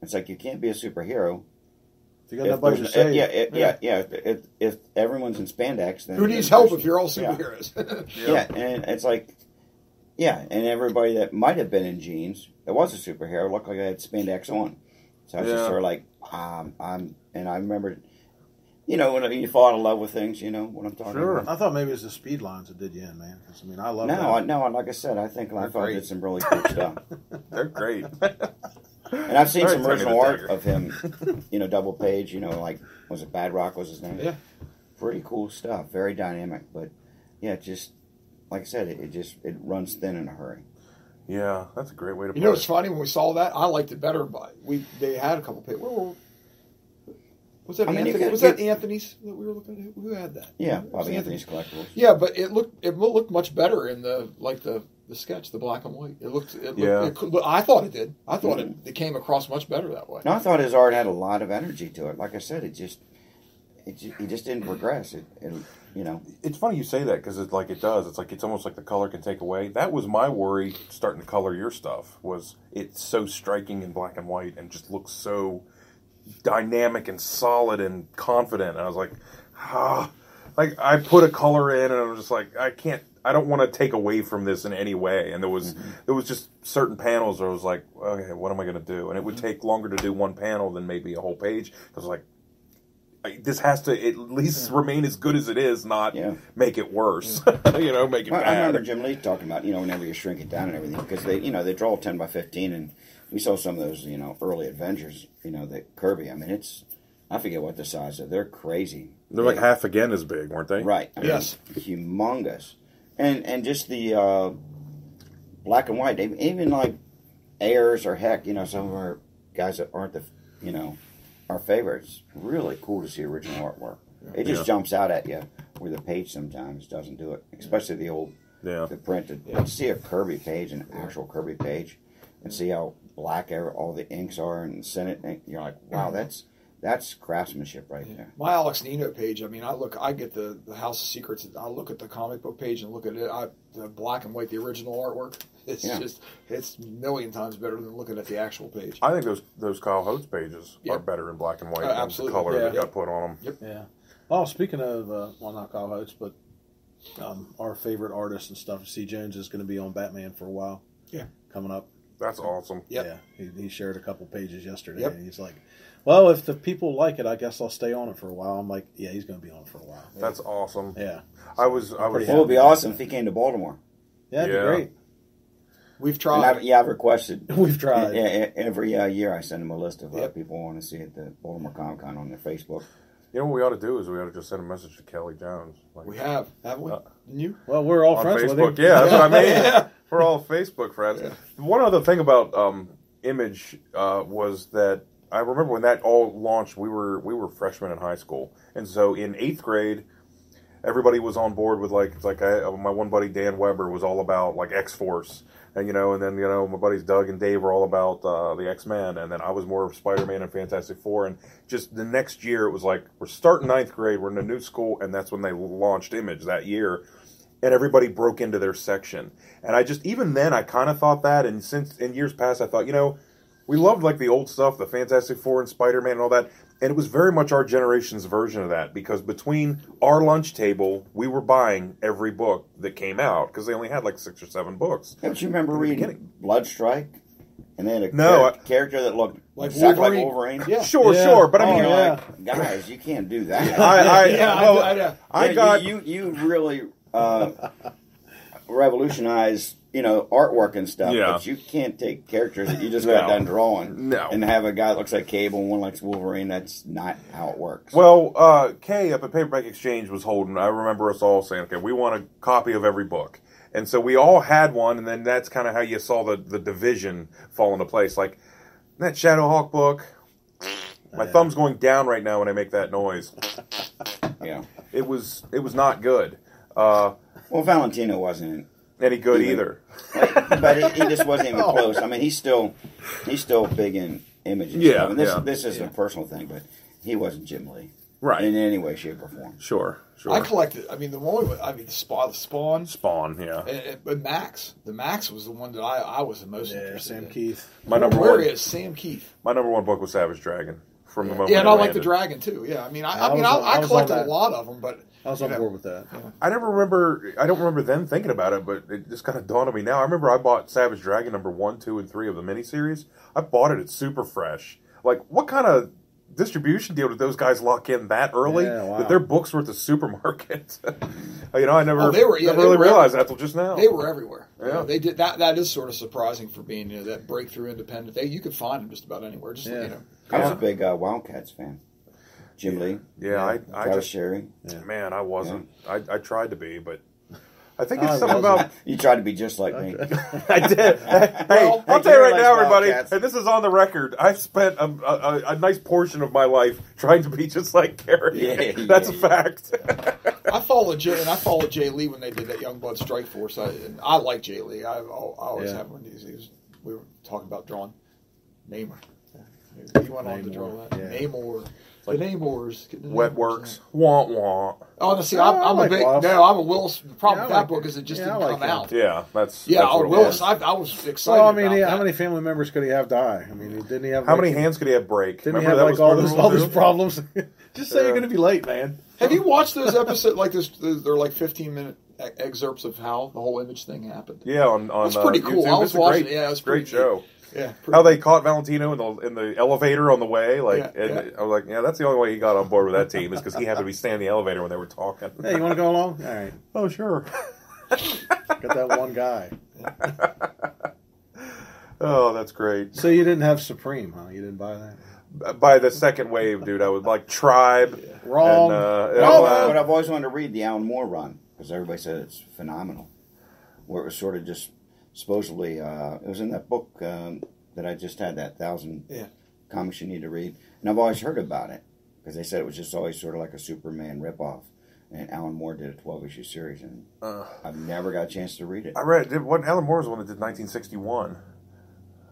It's like you can't be a superhero. If you got if nobody to there's- save, yeah, it- yeah, yeah. If, if, if everyone's in spandex, then Who needs then help there's- if you're all yeah. superheroes? [laughs] Yeah. and it's like, yeah, and everybody that might have been in jeans that was a superhero looked like I had spandex on. So I was Yeah. just sort of like, um, I'm, and I remember, you know, when you fall in love with things, you know what I'm talking Sure. about. I thought maybe it was the speed lines that did you in, man. 'Cause, I mean, I love No, I, no, like I said, I think They're Liefeld did some really cool stuff, [laughs] They're great. [laughs] and I've seen All right, some original art of him. [laughs] You know, double page. You know, like was it Badrock was his name? Yeah. pretty cool stuff. Very dynamic, but yeah, just like I said, it, it just it runs thin in a hurry. yeah, that's a great way to You know, it. it's funny when we saw that. I liked it better, but we they had a couple pages. Where were, was that I mean, Anthony? could- was you- that Anthony's that we were looking at? Who had that? Yeah, It was Anthony's collectibles. Yeah, but it looked it looked much better in the like the the sketch, the black and white. It looked. It looked Yeah. it could, I thought it did. I thought it, it came across much better that way. No, I thought his art had a lot of energy to it. Like I said, it just, it just, he just didn't progress. It, it you know, It's funny you say that because it's like it does. It's like it's almost like the color can take away. That was my worry starting to color your stuff. Was it's so striking in black and white and just looks so dynamic and solid and confident. And I was like, ah, like I put a color in and I was just like, I can't. I don't want to take away from this in any way. And there was mm-hmm. there was just certain panels where I was like, okay, what am I going to do? And it would mm-hmm. take longer to do one panel than maybe a whole page. I was like, I- this has to at least mm-hmm. remain as good as it is, not Yeah. make it worse. [laughs] you know, make it I, I bad. remember Jim Lee talking about you know whenever you shrink it down and everything because they you know they draw ten by fifteen and we saw some of those you know early Avengers you know that Kirby. I mean it's I forget what the size of They're crazy. They're like They- half again as big, weren't they? Right. I mean, Yes. humongous, and and just the uh, black and white. Even even like Ayers or Heck, you know, some of our guys that aren't the you know our favorites. Really cool to see original artwork. It just Yeah. jumps out at you where the page sometimes doesn't do it, especially the old Yeah. the printed. To see a Kirby page, an actual Kirby page, and see how black all the inks are and Senate ink, you're like, wow, that's that's craftsmanship right there. My Alex Nino page. I mean, I look. I get the the House of Secrets. I look at the comic book page and look at it. I, the black and white, the original artwork. [laughs] It's Yeah. just it's a million times better than looking at the actual page. I think those those Kyle Hotz pages Yeah. are better in black and white Uh, than the absolutely. color that Yeah. got put on them. Yeah. Oh, speaking of, uh, well, not Kyle Hotz, but um, our favorite artist and stuff, C. Jones is going to be on Batman for a while. Yeah. Coming up. That's awesome. Yep. Yeah. He, he shared a couple pages yesterday, Yep. and he's like, "Well, if the people like it, I guess I'll stay on it for a while." I'm like, "Yeah, he's going to be on it for a while." That's awesome. Yeah. I was I was Well, it would be awesome if he came to Baltimore. Yeah, it'd Yeah. be great. We've tried. I've, yeah, I've requested. [laughs] We've tried. Yeah, every uh, year I send them a list of uh, Yep. people I want to see at the Baltimore Comic Con on their Facebook. You know what we ought to do is we ought to just send a message to Kelly Jones. Like, we have, haven't we? Uh, Didn't you? Well, we're all on friends Facebook. with him. Yeah, that's what I mean. [laughs] Yeah. We're all Facebook friends. One other thing about um, Image uh, was that I remember when that all launched. We were we were freshmen in high school, and so in eighth grade, everybody was on board with like like I, my one buddy Dan Weber was all about like X Force. And you know, and then you know, my buddies Doug and Dave were all about uh, the X Men, and then I was more of Spider Man and Fantastic Four. And just the next year, it was like we're starting ninth grade, we're in a new school, and that's when they launched Image that year and everybody broke into their section. And I just even then I kind of thought that, and since in years past I thought, you know, we loved like the old stuff, the Fantastic Four and Spider Man and all that, and it was very much our generation's version of that because between our lunch table, we were buying every book that came out because they only had like six or seven books. Don't you remember In the reading beginning. Blood Strike? And they had a No, char- I- character that looked Like exactly Wolverine. like Wolverine. [laughs] Yeah. Sure, Yeah. sure, but I Oh, mean, you're yeah. like, guys, you can't do that. I, I, [laughs] Yeah, I- well, I know. I Yeah, got you, you, you really uh, [laughs] revolutionized, you know, artwork and stuff. Yeah. But you can't take characters that you just [laughs] No. got done drawing No. and have a guy that looks like Cable and one looks Wolverine. That's not how it works. Well, uh, Kay up at Paperback Exchange was holding. I remember us all saying, "Okay, we want a copy of every book," and so we all had one. And then that's kind of how you saw the the division fall into place. Like that Shadowhawk book. My Yeah. thumb's going down right now when I make that noise. yeah. It was it was not good. Uh, Well, Valentino wasn't, any good Even- either. but he, he just [laughs] wasn't even oh. close. I mean, he's still he's still big in images. Yeah, stuff. And this yeah. this is a personal thing, but he wasn't Jim Lee, Right. In any way, shape, or form. Sure, sure. I collected. I mean, the one. with- I mean, the Spawn. The Spawn. Spawn, yeah. And, and- but Maxx, the Maxx was the one that I, I was the most Yeah, interested Sam in. Keith. My number Where one. is Sam Kieth? My number one book was Savage Dragon. From the moment Yeah, and I like the dragon too. Yeah, I mean, I, I I mean, was I, I, I collected a lot of them, but I was on know, board with that. I never remember. I don't remember then thinking about it, but it just kind of dawned on me now. I remember I bought Savage Dragon number one, two, and three of the miniseries. I bought it at Super Fresh. Like, what kind of distribution deal did those guys lock in that early? Yeah, wow. That their books were at the supermarket. [laughs] you know, I never, Oh, they were- yeah, never they really were realized that till just now. They were everywhere. You Yeah. know, they did that. That is sort of surprising for being you know that breakthrough independent. They you could find them just about anywhere. Just Yeah. you know, I was Yeah. a big uh, Wildcats fan. Jim Lee, yeah, I, I Travis just, Sherry. Yeah. man, I wasn't. I, I tried to be, but I think I it's something wasn't. about. You tried to be just like me. [laughs] I did. [laughs] Hey, Well, I'll hey, tell you right now, everybody, Wildcats. and this is on the record. I've spent a, a, a nice portion of my life trying to be just like Gary. Yeah, [laughs] That's yeah. a fact. I followed Jay and I followed Jae Lee when they did that Youngblood Strike Force. I, and I like Jae Lee. I, I always Yeah. have when he's, he's, we were talking about drawing Namor. He went on to draw that yeah. Namor. Like the Namors. the Wet Namors, works. yeah. Wah wah. Oh, no, see, Oh, I'm, I I'm like a big Willis. no. I'm a Willis. The problem Yeah, with that like book him. is it just Yeah, didn't like come him. out. Yeah, that's Yeah, That's oh, what it Willis. was. I, I was excited. Well, I mean, about he, that. how many family members could he have die? I mean, he- didn't he have How like, many hands could he have break? Didn't he have that like all part this, all rule, these problems? [laughs] Just say Yeah. you're going to be late, man. Have you watched those episodes? Like this, they're like 15 minute e- excerpts of how the whole image thing happened. Yeah, on on That's pretty uh, cool. YouTube. I was It's watching great. Yeah, it was great pretty show. Yeah, [laughs] How they caught Valentino in the in the elevator on the way, like, Yeah, and yeah. I was like, yeah, that's the only way he got on board with that team is because he happened to be staying in the elevator when they were talking. Hey, you want to go along? All right, [laughs] Oh, sure. [laughs] got that one guy. oh, that's great. So you didn't have Supreme, huh? You didn't buy that? By the second wave, dude, I was like Tribe. Wrong. And, uh, Wrong. uh, But I've always wanted to read the Alan Moore run because everybody said it's phenomenal. Where it was sort of just supposedly, uh, it was in that book um, that I just had, that thousand Yeah. comics you need to read. And I've always heard about it because they said it was just always sort of like a Superman ripoff. And Alan Moore did a 12 issue series, and Uh. I've never got a chance to read it. I read did, what Alan Moore's was the one that did 1961.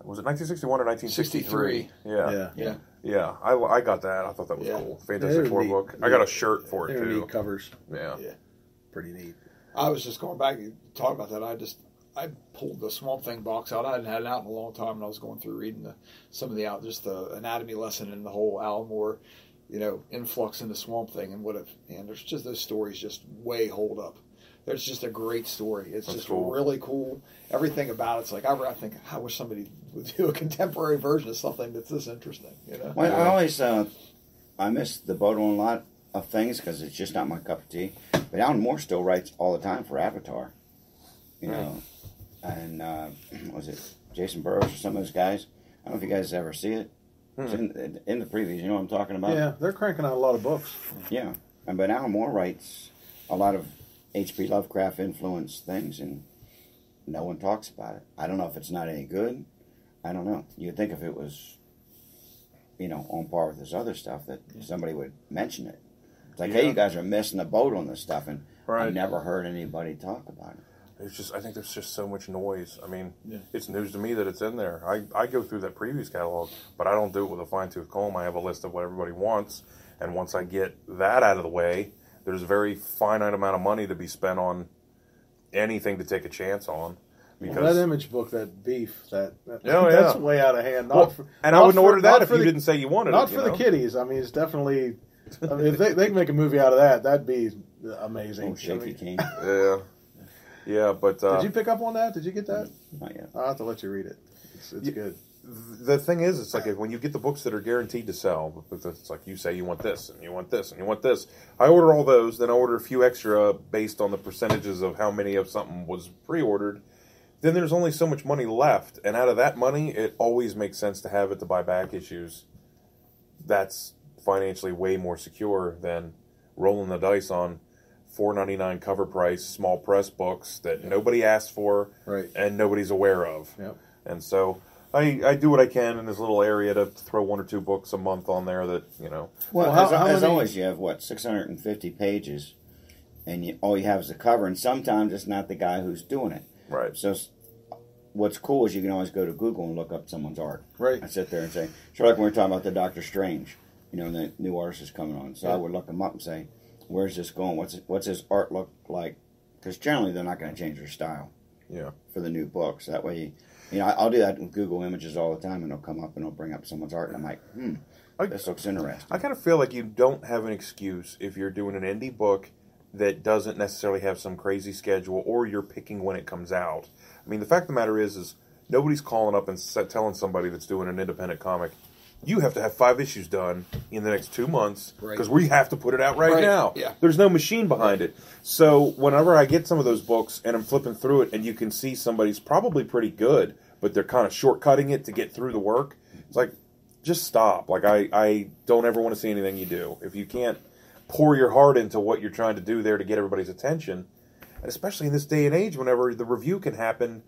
Was it 1961 or 1963? Yeah. Yeah. Yeah. Yeah, I, I got that. I thought that was Yeah. cool. They're Fantastic Four neat. book. I got a shirt for it They're too. neat covers. Yeah. Yeah. Pretty neat. I was just going back and talking about that. I just I pulled the Swamp Thing box out. I hadn't had it out in a long time, and I was going through reading the some of the out just the anatomy lesson and the whole Alan Moore, you know, influx into Swamp Thing and what if and there's just those stories just way hold up. There's just a great story. It's That's just cool. really cool. Everything about it's like I, I think I wish somebody would do a contemporary version of something that's this interesting. You know. Well, I always uh, I miss the boat on a lot of things because it's just not my cup of tea. But Alan Moore still writes all the time for Avatar, you know, and uh, [clears throat] was it Jacen Burrows or some of those guys? I don't know if you guys ever see it. It's in, in the previews. You know what I'm talking about? Yeah, they're cranking out a lot of books. Yeah. And but Alan Moore writes a lot of H.P. Lovecraft influenced things, and no one talks about it. I don't know if it's not any good. I don't know. You'd think if it was, you know, on par with this other stuff, that somebody would mention it. It's like, hey, you guys are missing the boat on this stuff, and Right. I've never heard anybody talk about it. It's just I think there's just so much noise. I mean, Yeah. it's news to me that it's in there. I, I go through that previous catalog, but I don't do it with a fine tooth comb. I have a list of what everybody wants, and once I get that out of the way, there's a very finite amount of money to be spent on anything to take a chance on. Well, that image book, that beef, that, that Oh, that's yeah. way out of hand. Not Well, for, and I wouldn't for- order that if you the- didn't say you wanted Not it. Not for you the kiddies. I mean, it's definitely. I mean, if they, they can make a movie out of that, that'd be amazing. Oh, Shaky I mean, King. Yeah, yeah, but uh, Did you pick up on that? Did you get that? Not yet. I'll have to let you read it. It's, it's Yeah. good. the thing is, it's like when you get the books that are guaranteed to sell, it's like you say you want this and you want this and you want this. I order all those, then I order a few extra based on the percentages of how many of something was pre-ordered. Then there's only so much money left, and out of that money, it always makes sense to have it to buy back issues. That's financially way more secure than rolling the dice on four ninety nine cover price small press books that nobody asked for Right. and nobody's aware of. Yep. And so I, I do what I can in this little area to throw one or two books a month on there that, you know. Well, Well, how- as, how as many- always, you have what 650 pages, and you, all you have is the cover, and sometimes it's not the guy who's doing it. Right. So, what's cool is you can always go to Google and look up someone's art. Right. I sit there and say, sort of like when we're talking about the Doctor Strange, you know, and the new artist is coming on. So I would look him up and say, where's this going? What's what's his art look like? Because generally they're not going to change their style Yeah. for the new books. That way, you know, I'll do that with Google Images all the time, and it'll come up and it'll bring up someone's art, and I'm like, hmm, I- this looks interesting. I kind of feel like you don't have an excuse if you're doing an indie book that doesn't necessarily have some crazy schedule or you're picking when it comes out. I mean, the fact of the matter is, is nobody's calling up and telling somebody that's doing an independent comic, you have to have five issues done in the next two months Right. because we have to put it out right, Right, now. yeah. There's no machine behind it. So whenever I get some of those books and I'm flipping through it and you can see somebody's probably pretty good, but they're kind of shortcutting it to get through the work, it's like, just stop. Like I, I don't ever want to see anything you do. If you can't pour your heart into what you're trying to do there to get everybody's attention, and especially in this day and age, whenever the review can happen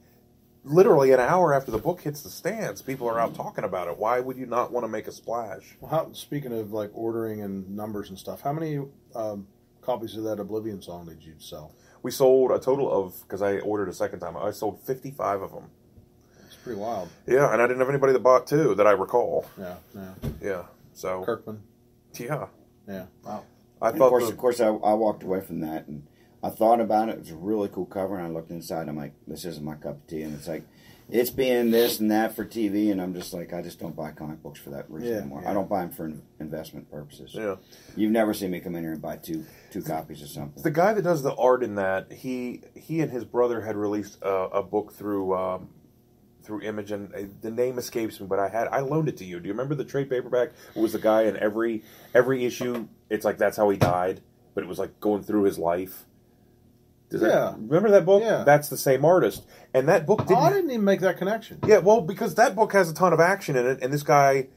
literally an hour after the book hits the stands, people are out talking about it. Why would you not want to make a splash? Well, how, speaking of like ordering and numbers and stuff, how many um, copies of that Oblivion song did you sell? We sold a total of because I ordered a second time. I sold fifty five of them. It's pretty wild. Yeah, and I didn't have anybody that bought two that I recall. Yeah, yeah. Yeah, so Kirkman. yeah, Yeah. Wow. I And of thought course, the- of course, I, I walked away from that and I thought about it. It was a really cool cover, and I looked inside. I'm like, this isn't my cup of tea. And it's like, it's being this and that for TV, and I'm just like, I just don't buy comic books for that reason Yeah, anymore. yeah. I don't buy them for in- investment purposes. yeah. You've never seen me come in here and buy two two copies of something. The guy that does the art in that, he he and his brother had released a, a book through um, through Image, and uh, the name escapes me, but I had I loaned it to you. Do you remember the trade paperback? It was the guy in every every issue. It's like that's how he died, but it was like going through his life. Does that- Yeah. remember that book? Yeah. That's the same artist, and that book Oh, didn't. I didn't even make that connection. Yeah, well, because that book has a ton of action in it, and this guy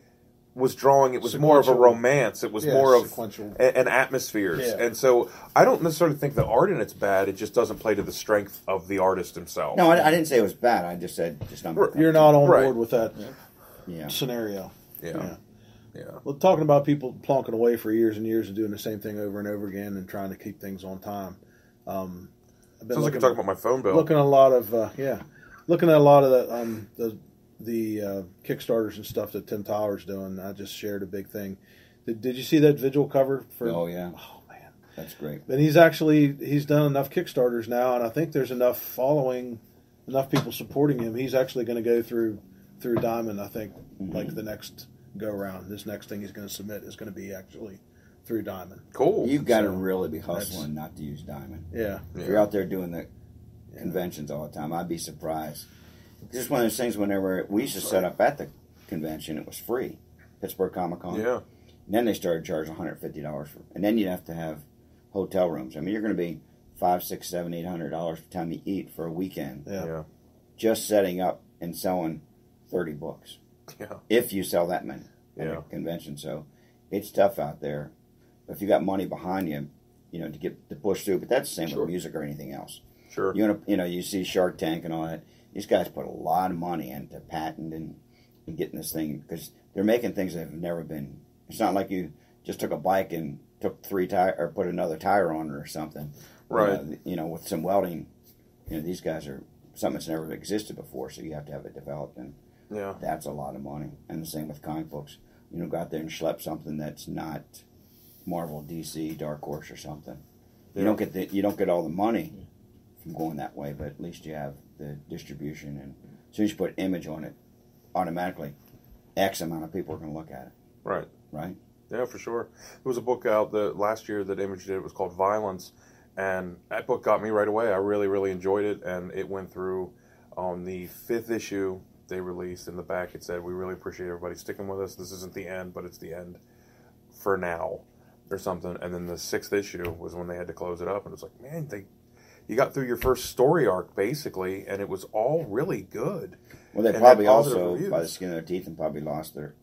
was drawing. It was more of a romance. It was Yeah, more of sequential. a- and atmospheres. Yeah. And so I don't necessarily think the art in it's bad. It just doesn't play to the strength of the artist himself. no, I, I didn't say it was bad. I just said just not. You're not on Right. board with that tea. Yeah. scenario. Yeah. Yeah. Well, talking about people plonking away for years and years and doing the same thing over and over again and trying to keep things on time. Um, I've been Sounds like looking, you're talking about my phone bill. looking at a lot of uh, yeah, looking at a lot of the um, the the uh, Kickstarters and stuff that Tim Tyler's doing. I just shared a big thing. Did, did you see that vigil cover for? Oh yeah, Oh man! that's great. And he's actually he's done enough Kickstarters now, and I think there's enough following, enough people supporting him. He's actually going to go through through Diamond. I think Mm-hmm. like the next go round. This next thing he's going to submit is going to be actually through Diamond. cool. You've got to So, really be hustling not to use diamond. Yeah, If you're out there doing the conventions all the time, I'd be surprised. Just one of those things. Whenever we used to set up at the convention, it was free. Pittsburgh Comic Con. yeah. And then they started charging 150 dollars for, and then you'd have to have hotel rooms. I mean, you're going to be five, six, seven, eight hundred dollars per time you eat for a weekend yeah, Yeah. just setting up and selling 30 books. Yeah. If you sell that many at Yeah. a convention, so it's tough out there. If you got money behind you, you know, to get to push through. But that's the same Sure. with music or anything else. Sure. You know, you know, you see Shark Tank and all that. These guys put a lot of money into patent and, and getting this thing because they're making things that have never been. It's not like you just took a bike and took three tire or put another tire on it or something. Right. You know, you know, with some welding, you know, these guys are something that's never existed before, so you have to have it developed, and Yeah. that's a lot of money. And the same with comic books. You know, go out there and schlep something that's not Marvel, DC, Dark Horse, or something. You don't get the you don't get all the money from going that way, but at least you have the distribution. And as soon as you put image on it, automatically, X amount of people are going to look at it, Right. right? Yeah, for sure. There was a book out the last year that Image did. It was called Violence, and that book got me right away. I really, really enjoyed it, and it went through on the fifth issue they released. In the back, it said, "We really appreciate everybody sticking with us. This isn't the end, but it's the end for now, or something." And then the sixth issue was when they had to close it up, and it was like, man, they. You got through your first story arc basically, and it was all really good. Well, they And probably also, reviews. by the skin of their teeth, and probably lost their,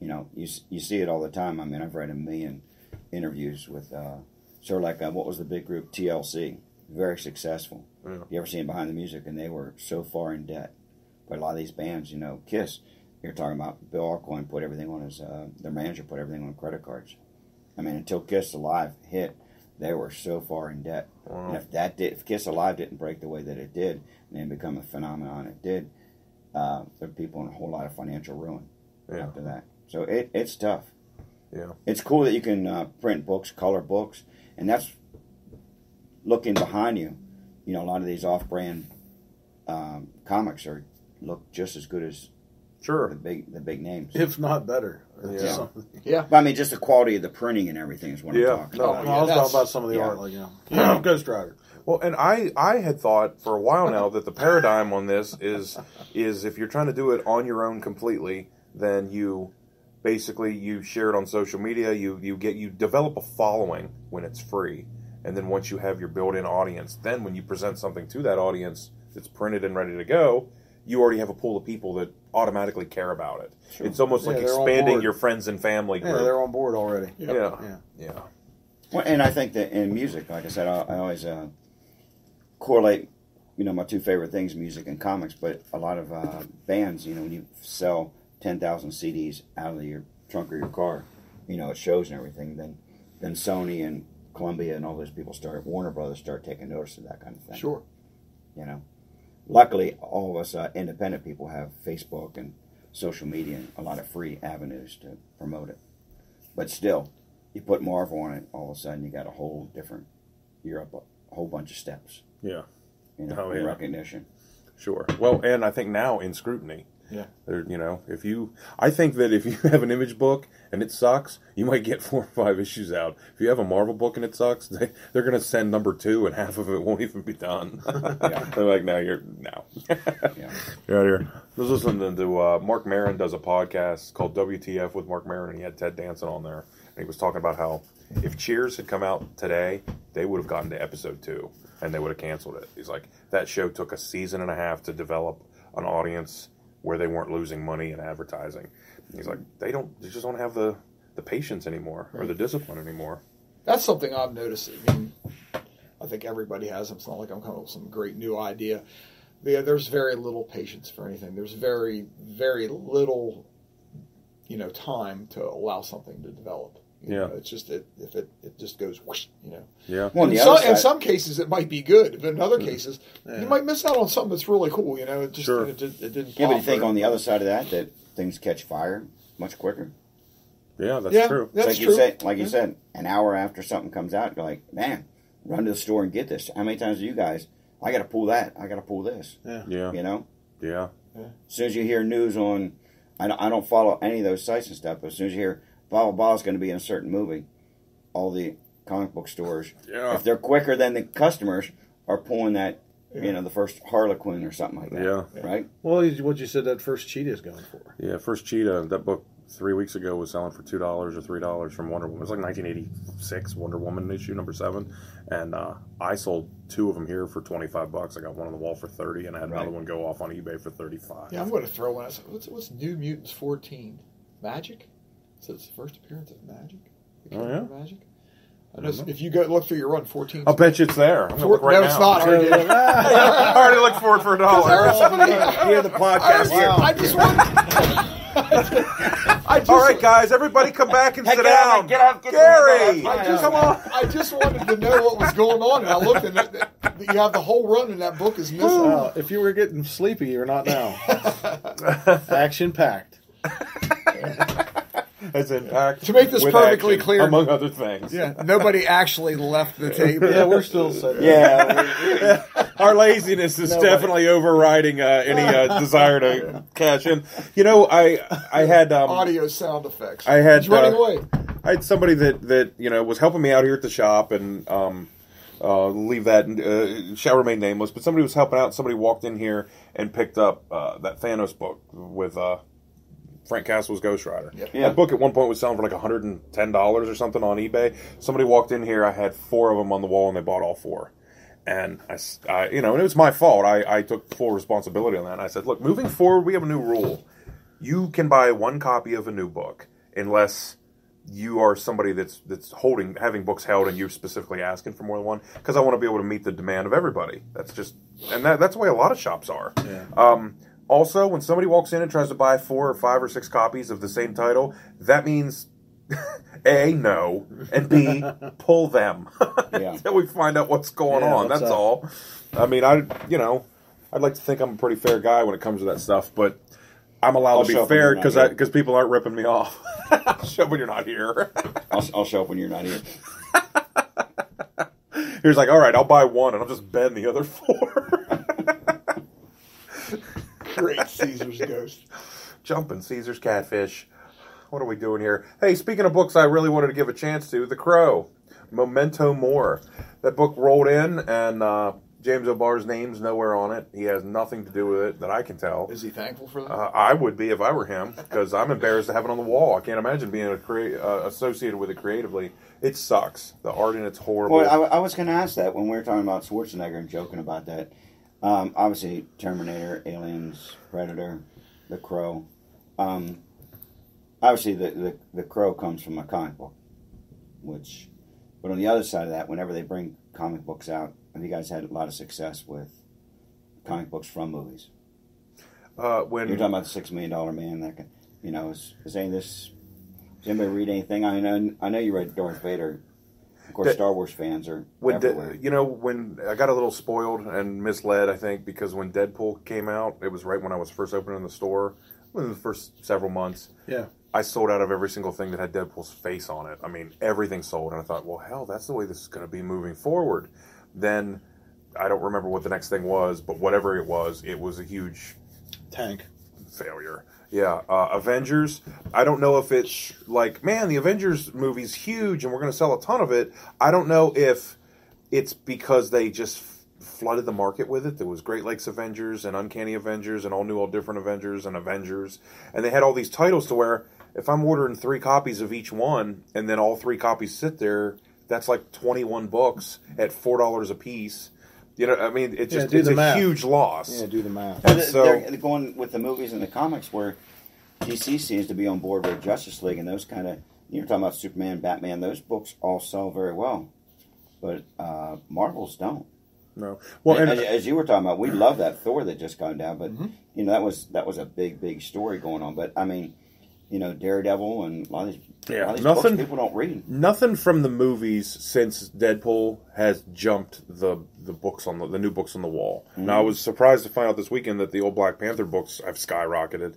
you know, you you see it all the time. I mean, I've read a million interviews with, uh, sort of like uh, what was the big group TLC, very successful. Yeah. You ever seen behind the music, and they were so far in debt. But a lot of these bands, you know, Kiss, you're talking about Bill Aucoin put everything on his, uh, their manager put everything on credit cards. I mean, until Kiss Alive hit, they were so far in debt. Wow. And if that did, if Kiss Alive didn't break the way that it did, and then become a phenomenon it did, uh, there are people in a whole lot of financial ruin Yeah. after that. So it, it's tough. Yeah. It's cool that you can uh, print books, color books, and that's looking behind you. You know, a lot of these off-brand um, comics are look just as good as the Sure. big the big names. if not better. Yeah. [laughs] Yeah. But I mean, just the quality of the printing and everything is what Yeah. I'm talking No, about. No, I was talking about some of the yeah. art, like you [clears throat] know, [clears throat] Ghost Rider. Well, and I I had thought for a while now that the paradigm on this is is if you're trying to do it on your own completely, then you basically you share it on social media. You you get you develop a following when it's free, and then once you have your built-in audience, then when you present something to that audience that's printed and ready to go, you already have a pool of people that automatically care about it. It's almost Yeah, like they're expanding your friends and family Yeah, they're on board already. yeah, Yeah. yeah, Well, and I think that in music, like I said, I, I always uh, correlate, you know, my two favorite things, music and comics. But a lot of uh, bands, you know, when you sell ten thousand CDs out of your trunk of your car, you know, it shows and everything. Then, then Sony and Columbia and all those people start, Warner Brothers start taking notice of that kind of thing. Sure. You know, luckily, all of us uh, independent people have Facebook and social media and a lot of free avenues to promote it. But still, you put Marvel on it, all of a sudden you got a whole different. You're up a whole bunch of steps. Yeah, You know, Oh, in yeah. recognition. sure. Well, and I think now in scrutiny. Yeah. There, you know, if you, I think that if you [laughs] have an image book and it sucks, you might get [laughs] four or five issues out. If you have a Marvel book and it sucks, they, they're going to send number two, and half of it won't even be done. [laughs] they're like, no, you're no, Yeah. you're out here. I was listening to uh, Marc Maron does a podcast called WTF with Marc Maron, and he had Ted Danson on there, and he was talking about how if Cheers had come out today, they would have gotten to episode two, and they would have canceled it. He's like, that show took a season and a half to develop an audience where they weren't losing money in advertising. He's like, they don't, they just don't have the the patience anymore or the discipline anymore. That's something I'm noticing. I mean, I think everybody has. It's not like I'm coming up with some great new idea. Yeah, there's very little patience for anything. There's very, very little, you know, time to allow something to develop. You Yeah. know, it's just it, if it it just goes whoosh, you know. Yeah, Well, in, the some, other in some cases, it might be good, but in other mm-hmm. cases, Yeah. you might miss out on something that's really cool. You know, it just Sure. it, did, it didn't. Yeah, but you think or- on the other side of that that things catch fire much quicker. yeah, that's Yeah. true. That's like true. you said, like you Yeah. said, an hour after something comes out, you're like, man, run to the store and get this. How many times do you guys? I got to pull that. I got to pull this. Yeah. Yeah, You know, yeah, as soon as you hear news on, I don't, I don't follow any of those sites and stuff, but as soon as you hear blah blah blah is going to be in a certain movie, all the comic book stores, Yeah. if they're quicker than the customers, are pulling that, Yeah. you know, the first Harley Quinn or something like that. Yeah. Right. Well, what you said that first cheetah is going for. Yeah, first Cheetah, that book three weeks ago was selling for two dollars or three dollars from Wonder Woman. It was like 1986 Wonder Woman issue number seven, and uh, I sold two of them here for 25 bucks. I got one on the wall for 30, and I had Right. another one go off on eBay for 35. Yeah, I'm going to throw one. What's, what's New Mutants 14? Magik? So it's the first appearance of Magik? Oh, yeah? Magik? I know if you go look through your run, 14. I'll bet you it's there. I'm gonna Four, right no, now. it's not. I already did. I already looked for it for a dollar. [laughs] Hear the I, podcast just, here. I just want. [laughs] I just, All right, guys, everybody, come back and Hey, sit get out, down. get out, get Gary, some- I just, come on. I just wanted to know what was going on, and I looked, and that, that, you have the whole run, and that book is missing. Well, if you were getting sleepy, you're not now. [laughs] Action packed. As impact To make this perfectly action, clear- among other things. Yeah, nobody [laughs] actually left the table. Yeah, we're still sitting. Yeah. [laughs] Our laziness is Nobody. definitely overriding uh, any uh, desire to cash in. You know, I I had um, Audio sound effects. I had, He's running uh, away. I had somebody that that you know was helping me out here at the shop, and um, uh, leave that uh, shall remain nameless. But somebody was helping out. Somebody walked in here and picked up uh, that Thanos book with uh, Frank Castle's Ghost Rider. Yep. Yeah. That book at one point was selling for like hundred and ten dollars or something on eBay. Somebody walked in here. I had four of them on the wall, and they bought all four. And I, you know, and it was my fault. I, I took full responsibility on that. And I said, look, moving forward, we have a new rule. You can buy one copy of a new book unless you are somebody that's that's holding having books held and you're specifically asking for more than one because I want to be able to meet the demand of everybody. That's just and that, that's the way a lot of shops are. Yeah. Um, also, when somebody walks in and tries to buy four or five or six copies of the same title, that means [laughs] a no and b [laughs] pull them [laughs] Yeah. until we find out what's going Yeah, on. That's up? all. I mean, I you know, I'd like to think I'm a pretty fair guy when it comes to that stuff, but I'm allowed I'll to be fair because because people aren't ripping me off. show up when you're not here. I'll, I'll show up when you're not here. Here's like, all right, I'll buy one and I'll just bend the other four. Great Caesar's ghost. Jumping Caesar's catfish. What are we doing here? Hey, speaking of books, I really wanted to give a chance to The Crow, Memento Mori. That book rolled in, and uh, James O'Barr's name's nowhere on it. He has nothing to do with it that I can tell. Is he thankful for that? Uh, I would be if I were him because I'm embarrassed to have it on the wall. I can't imagine being a crea- uh, associated with it creatively. It sucks. The art in it's horrible. Well, I, I was going to ask that when we were talking about Schwarzenegger and joking about that. Um, obviously, Terminator, Aliens, Predator, The Crow. Um, obviously, the, the the Crow comes from a comic book, which. But on the other side of that, whenever they bring comic books out, have you guys had a lot of success with comic books from movies? uh, when You're talking about the Six Million Dollar Man. That can, you know, is, is any this? Does anybody read anything? I know I know you read Darth Vader Of course, That- Star Wars fans are when De- you know when I got a little spoiled and misled, I think because when Deadpool came out, it was right when I was first opening the store, within the first several months. Yeah. I sold out of every single thing that had Deadpool's face on it. I mean, everything sold, and I thought, well, hell, that's the way this is going to be moving forward. Then I don't remember what the next thing was, but whatever it was, it was a huge Tank. failure. Yeah, uh, Avengers. I don't know if it's like, man, the Avengers movie's huge and we're going to sell a ton of it. I don't know if it's because they just flooded the market with it. There was Great Lakes Avengers and Uncanny Avengers and all new, all different Avengers and Avengers, and they had all these titles to where if I'm ordering three copies of each one and then all three copies sit there, that's like 21 books at four dollars a piece. You know, I mean, it's just do it's a math. huge loss. Yeah, do the math. Well, so- they're, they're going with the movies and the comics where DC seems to be on board with Justice League and those kind of. You're talking about Superman, Batman. Those books all sell very well, but uh, Marvels don't. No, well, and as, as you were talking about, we love that Thor that just gone down, but Mm-hmm. you know that was that was a big, big story going on. But I mean, you know, Daredevil and a lot of these, a Yeah, lot of these nothing- books people don't read. nothing from the movies since Deadpool has jumped the the books on the, the new books on the wall. Now I was surprised to find out this weekend that the old Black Panther books have skyrocketed,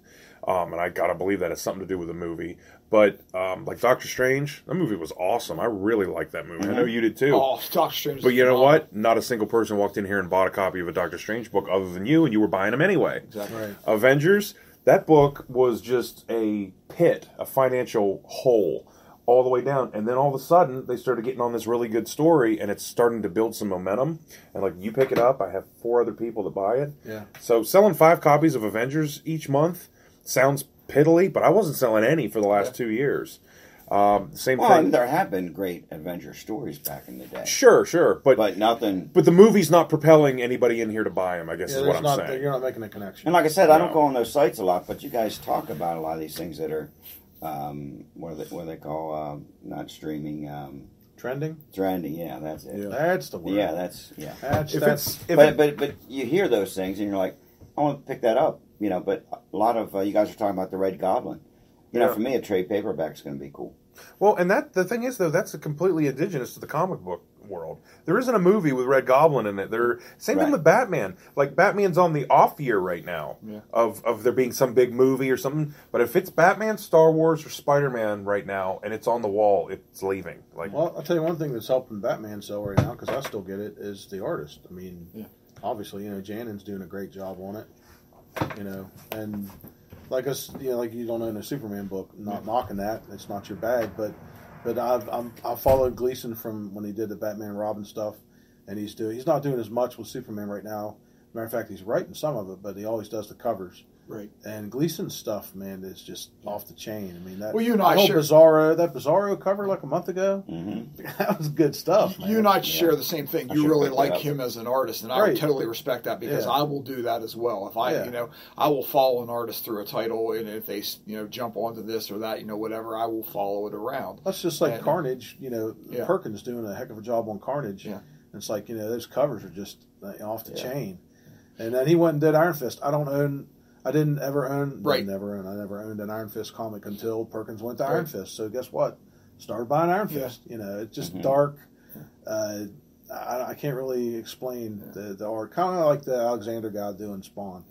um, and I gotta believe that has something to do with the movie. But um, like Doctor Strange, that movie was awesome. I really liked that movie. I know you did too. Oh, Doctor Strange. But you know phenomenal. what? Not a single person walked in here and bought a copy of a Doctor Strange book other than you, and you were buying them anyway. Exactly. Right. Avengers, that book was just a pit, a financial hole all the way down. And then all of a sudden, they started getting on this really good story, and it's starting to build some momentum. And like, you pick it up, I have four other people that buy it. Yeah. So selling five copies of Avengers each month sounds piddly, but I wasn't selling any for the last two years. Um, same Well, thing. there have been great adventure stories back in the day, Sure, sure, but, but nothing. but the movie's not propelling anybody in here to buy them. I guess Yeah, is what I'm not, saying. You're not making a connection. And like I said, I don't go on those sites a lot, but you guys talk about a lot of these things that are um, what are they, what do they call um, not streaming, um, Trending. trending. Yeah, that's it. Yeah. That's the word. Yeah, that's yeah. That's if that's. it's if but it- but but you hear those things and you're like, I want to pick that up, you know. But a lot of uh, you guys are talking about the Red Goblin. You know, Yeah. for me, a trade paperback is going to be cool. Well, and that the thing is though, that's a completely indigenous to the comic book world. There isn't a movie with Red Goblin in it. There, same thing with Batman. Like Batman's on the off year right now Yeah. of of there being some big movie or something. But if it's Batman, Star Wars, or Spider Man right now, and it's on the wall, it's leaving. Like Well, I'll tell you one thing that's helping Batman sell right now because I still get it is the artist. I mean, Yeah. obviously, you know, Janín's doing a great job on it. You know, and like us, you know, like you don't own a Superman book. Not knocking that; it's not your bag. But, but I've I'm, I followed Gleason from when he did the Batman Robin stuff, and he's doing he's not doing as much with Superman right now. Matter of fact, he's writing some of it, but he always does the covers. Right. And Gleason's stuff, man, is just off the chain. I mean, that Well, you and I that whole share- Bizarro, that Bizarro cover like a month ago, Mm-hmm. [laughs] that was good stuff. Man. You and I share the same thing. I You should really like him as an artist, and I Right. would totally respect that because Yeah. I will do that as well. If I, Yeah. you know, I will follow an artist through a title, and if they, you know, jump onto this or that, you know, whatever, I will follow it around. That's just like And- Carnage. You know, Yeah. Perkins doing a heck of a job on Carnage. Yeah. It's like you know those covers are just off the Yeah. chain. And then he went and did Iron Fist. I don't own. I didn't ever own. Right. Never own. I never owned an Iron Fist comic until Perkins went to Right. Iron Fist. So guess what? Started buying Iron Yeah. Fist. You know, it's just Mhm. dark. Uh, I, I can't really explain the, the art. Kind of like the Alexander guy doing Spawn.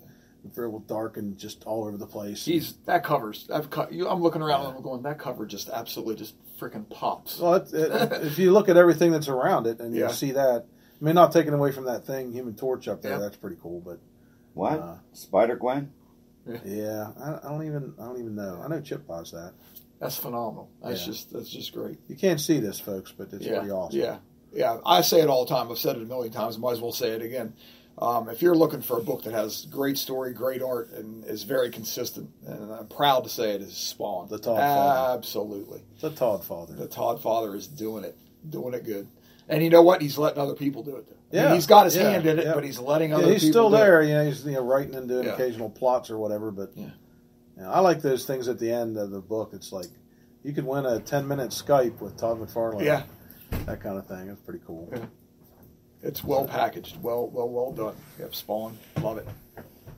Real dark and just all over the place. He's that covers. That co- you, I'm looking around and I'm going, that cover just absolutely just freaking pops. Well, it, it, [laughs] if you look at everything that's around it and Yeah. you see that, I mean, not taking away from that thing, Human Torch up there, Yeah. that's pretty cool. But What Uh, Spider Gwen? Yeah, I, I don't even, I don't even know. I know Chip buys that. That's phenomenal. That's Yeah. just that's just great. You can't see this, folks, but it's yeah, pretty awesome. Yeah, yeah. I say it all the time. I've said it a million times. Might as well say it again. Um, if you're looking for a book that has great story, great art, and is very consistent, and I'm proud to say it is Spawn. The Todd Father. Absolutely, The Todd Father. the Todd Father is doing it, doing it good. And you know what? He's letting other people do it. I mean, Yeah, he's got his yeah, hand in it, yeah. but he's letting Yeah, other he's people. still do it. there. You know, he's you know writing and doing Yeah. occasional plots or whatever. But Yeah. you know, I like those things at the end of the book. It's like you could win a ten minute Skype with Todd McFarlane. Yeah, that kind of thing. It's pretty cool. Yeah. it's well packaged, well, well, well done. Yep, Spawn, love it.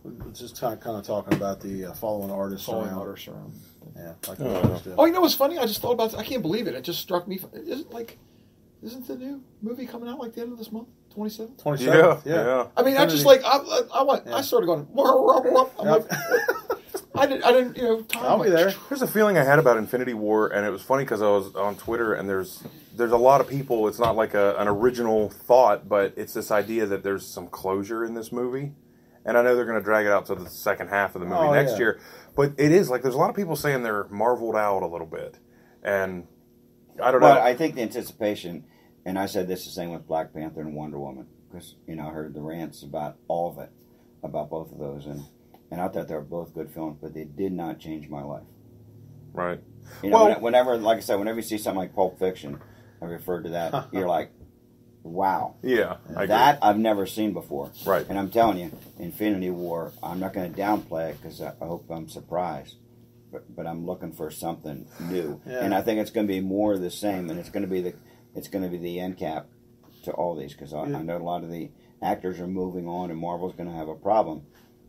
We're Just kind of, kind of talking about the uh, following artists Following around. artists around. Yeah, like Oh, yeah. Oh, you know what's funny? I just thought about. I can't believe it. It just struck me. Is it like? Isn't the new movie coming out like the end of this month, twenty seventh? Twenty Yeah, seven. yeah. I mean, I just like I, I, I went. Yeah. I started going. "Wah, wah, wah." I'm like, [laughs] I didn't. I didn't. You know, time I'll be there. Here's a feeling I had about Infinity War, and it was funny because I was on Twitter, and there's there's a lot of people. It's not like a, an original thought, but it's this idea that there's some closure in this movie, and I know they're going to drag it out to the second half of the movie Oh, next yeah. year. But it is like there's a lot of people saying they're marveled out a little bit, and I don't know. I think the anticipation, and I said this the same with Black Panther and Wonder Woman, because you know I heard the rants about all of it, about both of those, and and I thought they were both good films, but they did not change my life. right? You know, Well- whenever, like I said, whenever you see something like Pulp Fiction, I refer to that. [laughs] you're like, wow, Yeah, I agree. that I've never seen before. Right. And I'm telling you, Infinity War, I'm not going to downplay it because I, I hope I'm surprised. But, but I'm looking for something new, Yeah. and I think it's going to be more of the same, and it's going to be the it's going to be the end cap to all these because I, Yeah. I know a lot of the actors are moving on, and Marvel's going to have a problem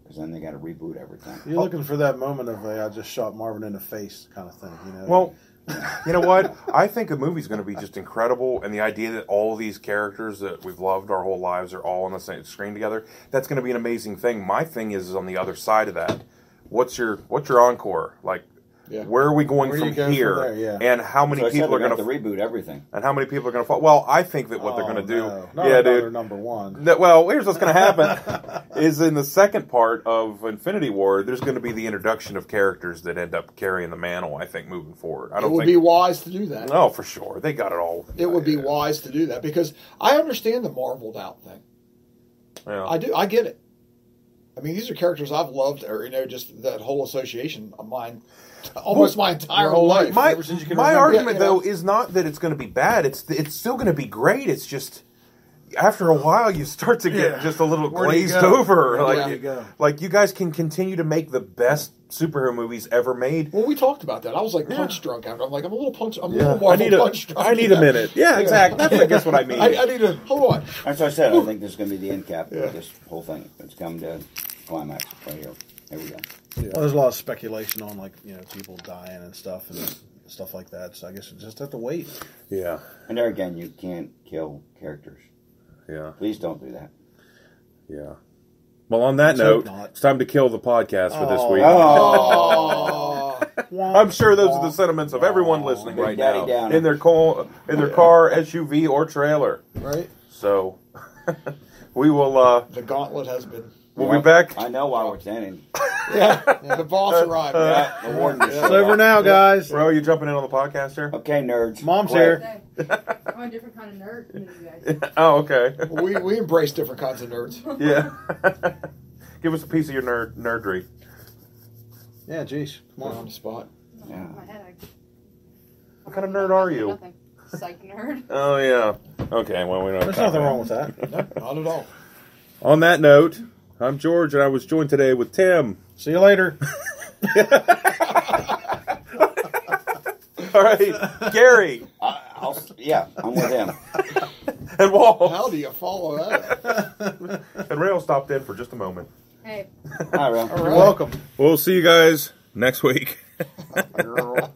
because then they got to reboot everything. You're looking for that moment of a, I just shot Marvin in the face kind of thing, you know. Well, [laughs] you know what? I think the movie's going to be just incredible, and the idea that all of these characters that we've loved our whole lives are all on the same screen together—that's going to be an amazing thing. My thing is, is on the other side of that. What's your what's your encore? Like, Yeah. where are we going Where from you go from here? there? Yeah. And how many so people they're going going to to have to reboot everything. and how many people are going to fall? Well, I think that what they're Oh, going to do. Not yeah, dude. Number one. That, well, here's what's going to happen: [laughs] is in the second part of Infinity War, there's going to be the introduction of characters that end up carrying the mantle. I think moving forward. I It don't It would think. be wise to do that. No, for sure. They got it all. It would be Yeah. wise to do that because I understand the marveled out thing. Yeah. I do. I get it. I mean, these are characters I've loved, or you know, just that whole association of mine, [laughs] almost my entire whole life. my ever since you can my remember. argument Yeah, you though know. is not that it's going to be bad. It's it's still going to be great. It's just after a while you start to get Yeah. just a little Where do you glazed go? over. Where like you go? like you guys can continue to make the best superhero movies ever made. Well, we talked about that. I was like punch drunk after. I'm like, I'm a little punch. I'm a little I need a punch drunk. I need a minute. Yeah, exactly. That's I guess what I mean. [laughs] I, I need to hold on. That's what I said. I think there's going to be the end cap Yeah. of this whole thing. It's come to climax right here. There we go. Well, there's a lot of speculation on like you know people dying and stuff and stuff like that. So I guess you just have to wait. yeah, And there again, you can't kill characters. yeah, Please don't do that. yeah. Well, on that Let's note, not. it's time to kill the podcast for this week. Oh, [laughs] I'm sure those are the sentiments of everyone listening right now Downer. in their car, in their car, SUV, or trailer. right. So [laughs] we will. uh The gauntlet has been. We'll be back. I know why we're standing. [laughs] Yeah, the boss uh, arrived. Uh, yeah, the warden just It's over now, guys. Bro, you jumping in on the podcast here? Okay, nerds. Mom's Quick. here. [laughs] I'm a different kind of nerd than you guys. [laughs] oh, okay. We we embrace different kinds of nerds. yeah. Give us a piece of your nerd nerdry. Yeah, geez, come on on. the spot. Yeah. My head, What kind of nerd are you? Nothing. Psych nerd. Oh yeah. Okay. Well, we don't. There's nothing wrong with that. No, not at all. On that note, I'm George, and I was joined today with Tim. See you later. [laughs] All right, Gary I, I'll, yeah, I'm with him. [laughs] and Wolz How do you follow that? [laughs] and Rail stopped in for just a moment. Hey. Hi, Ram. All You're right. welcome. We'll see you guys next week. Girl.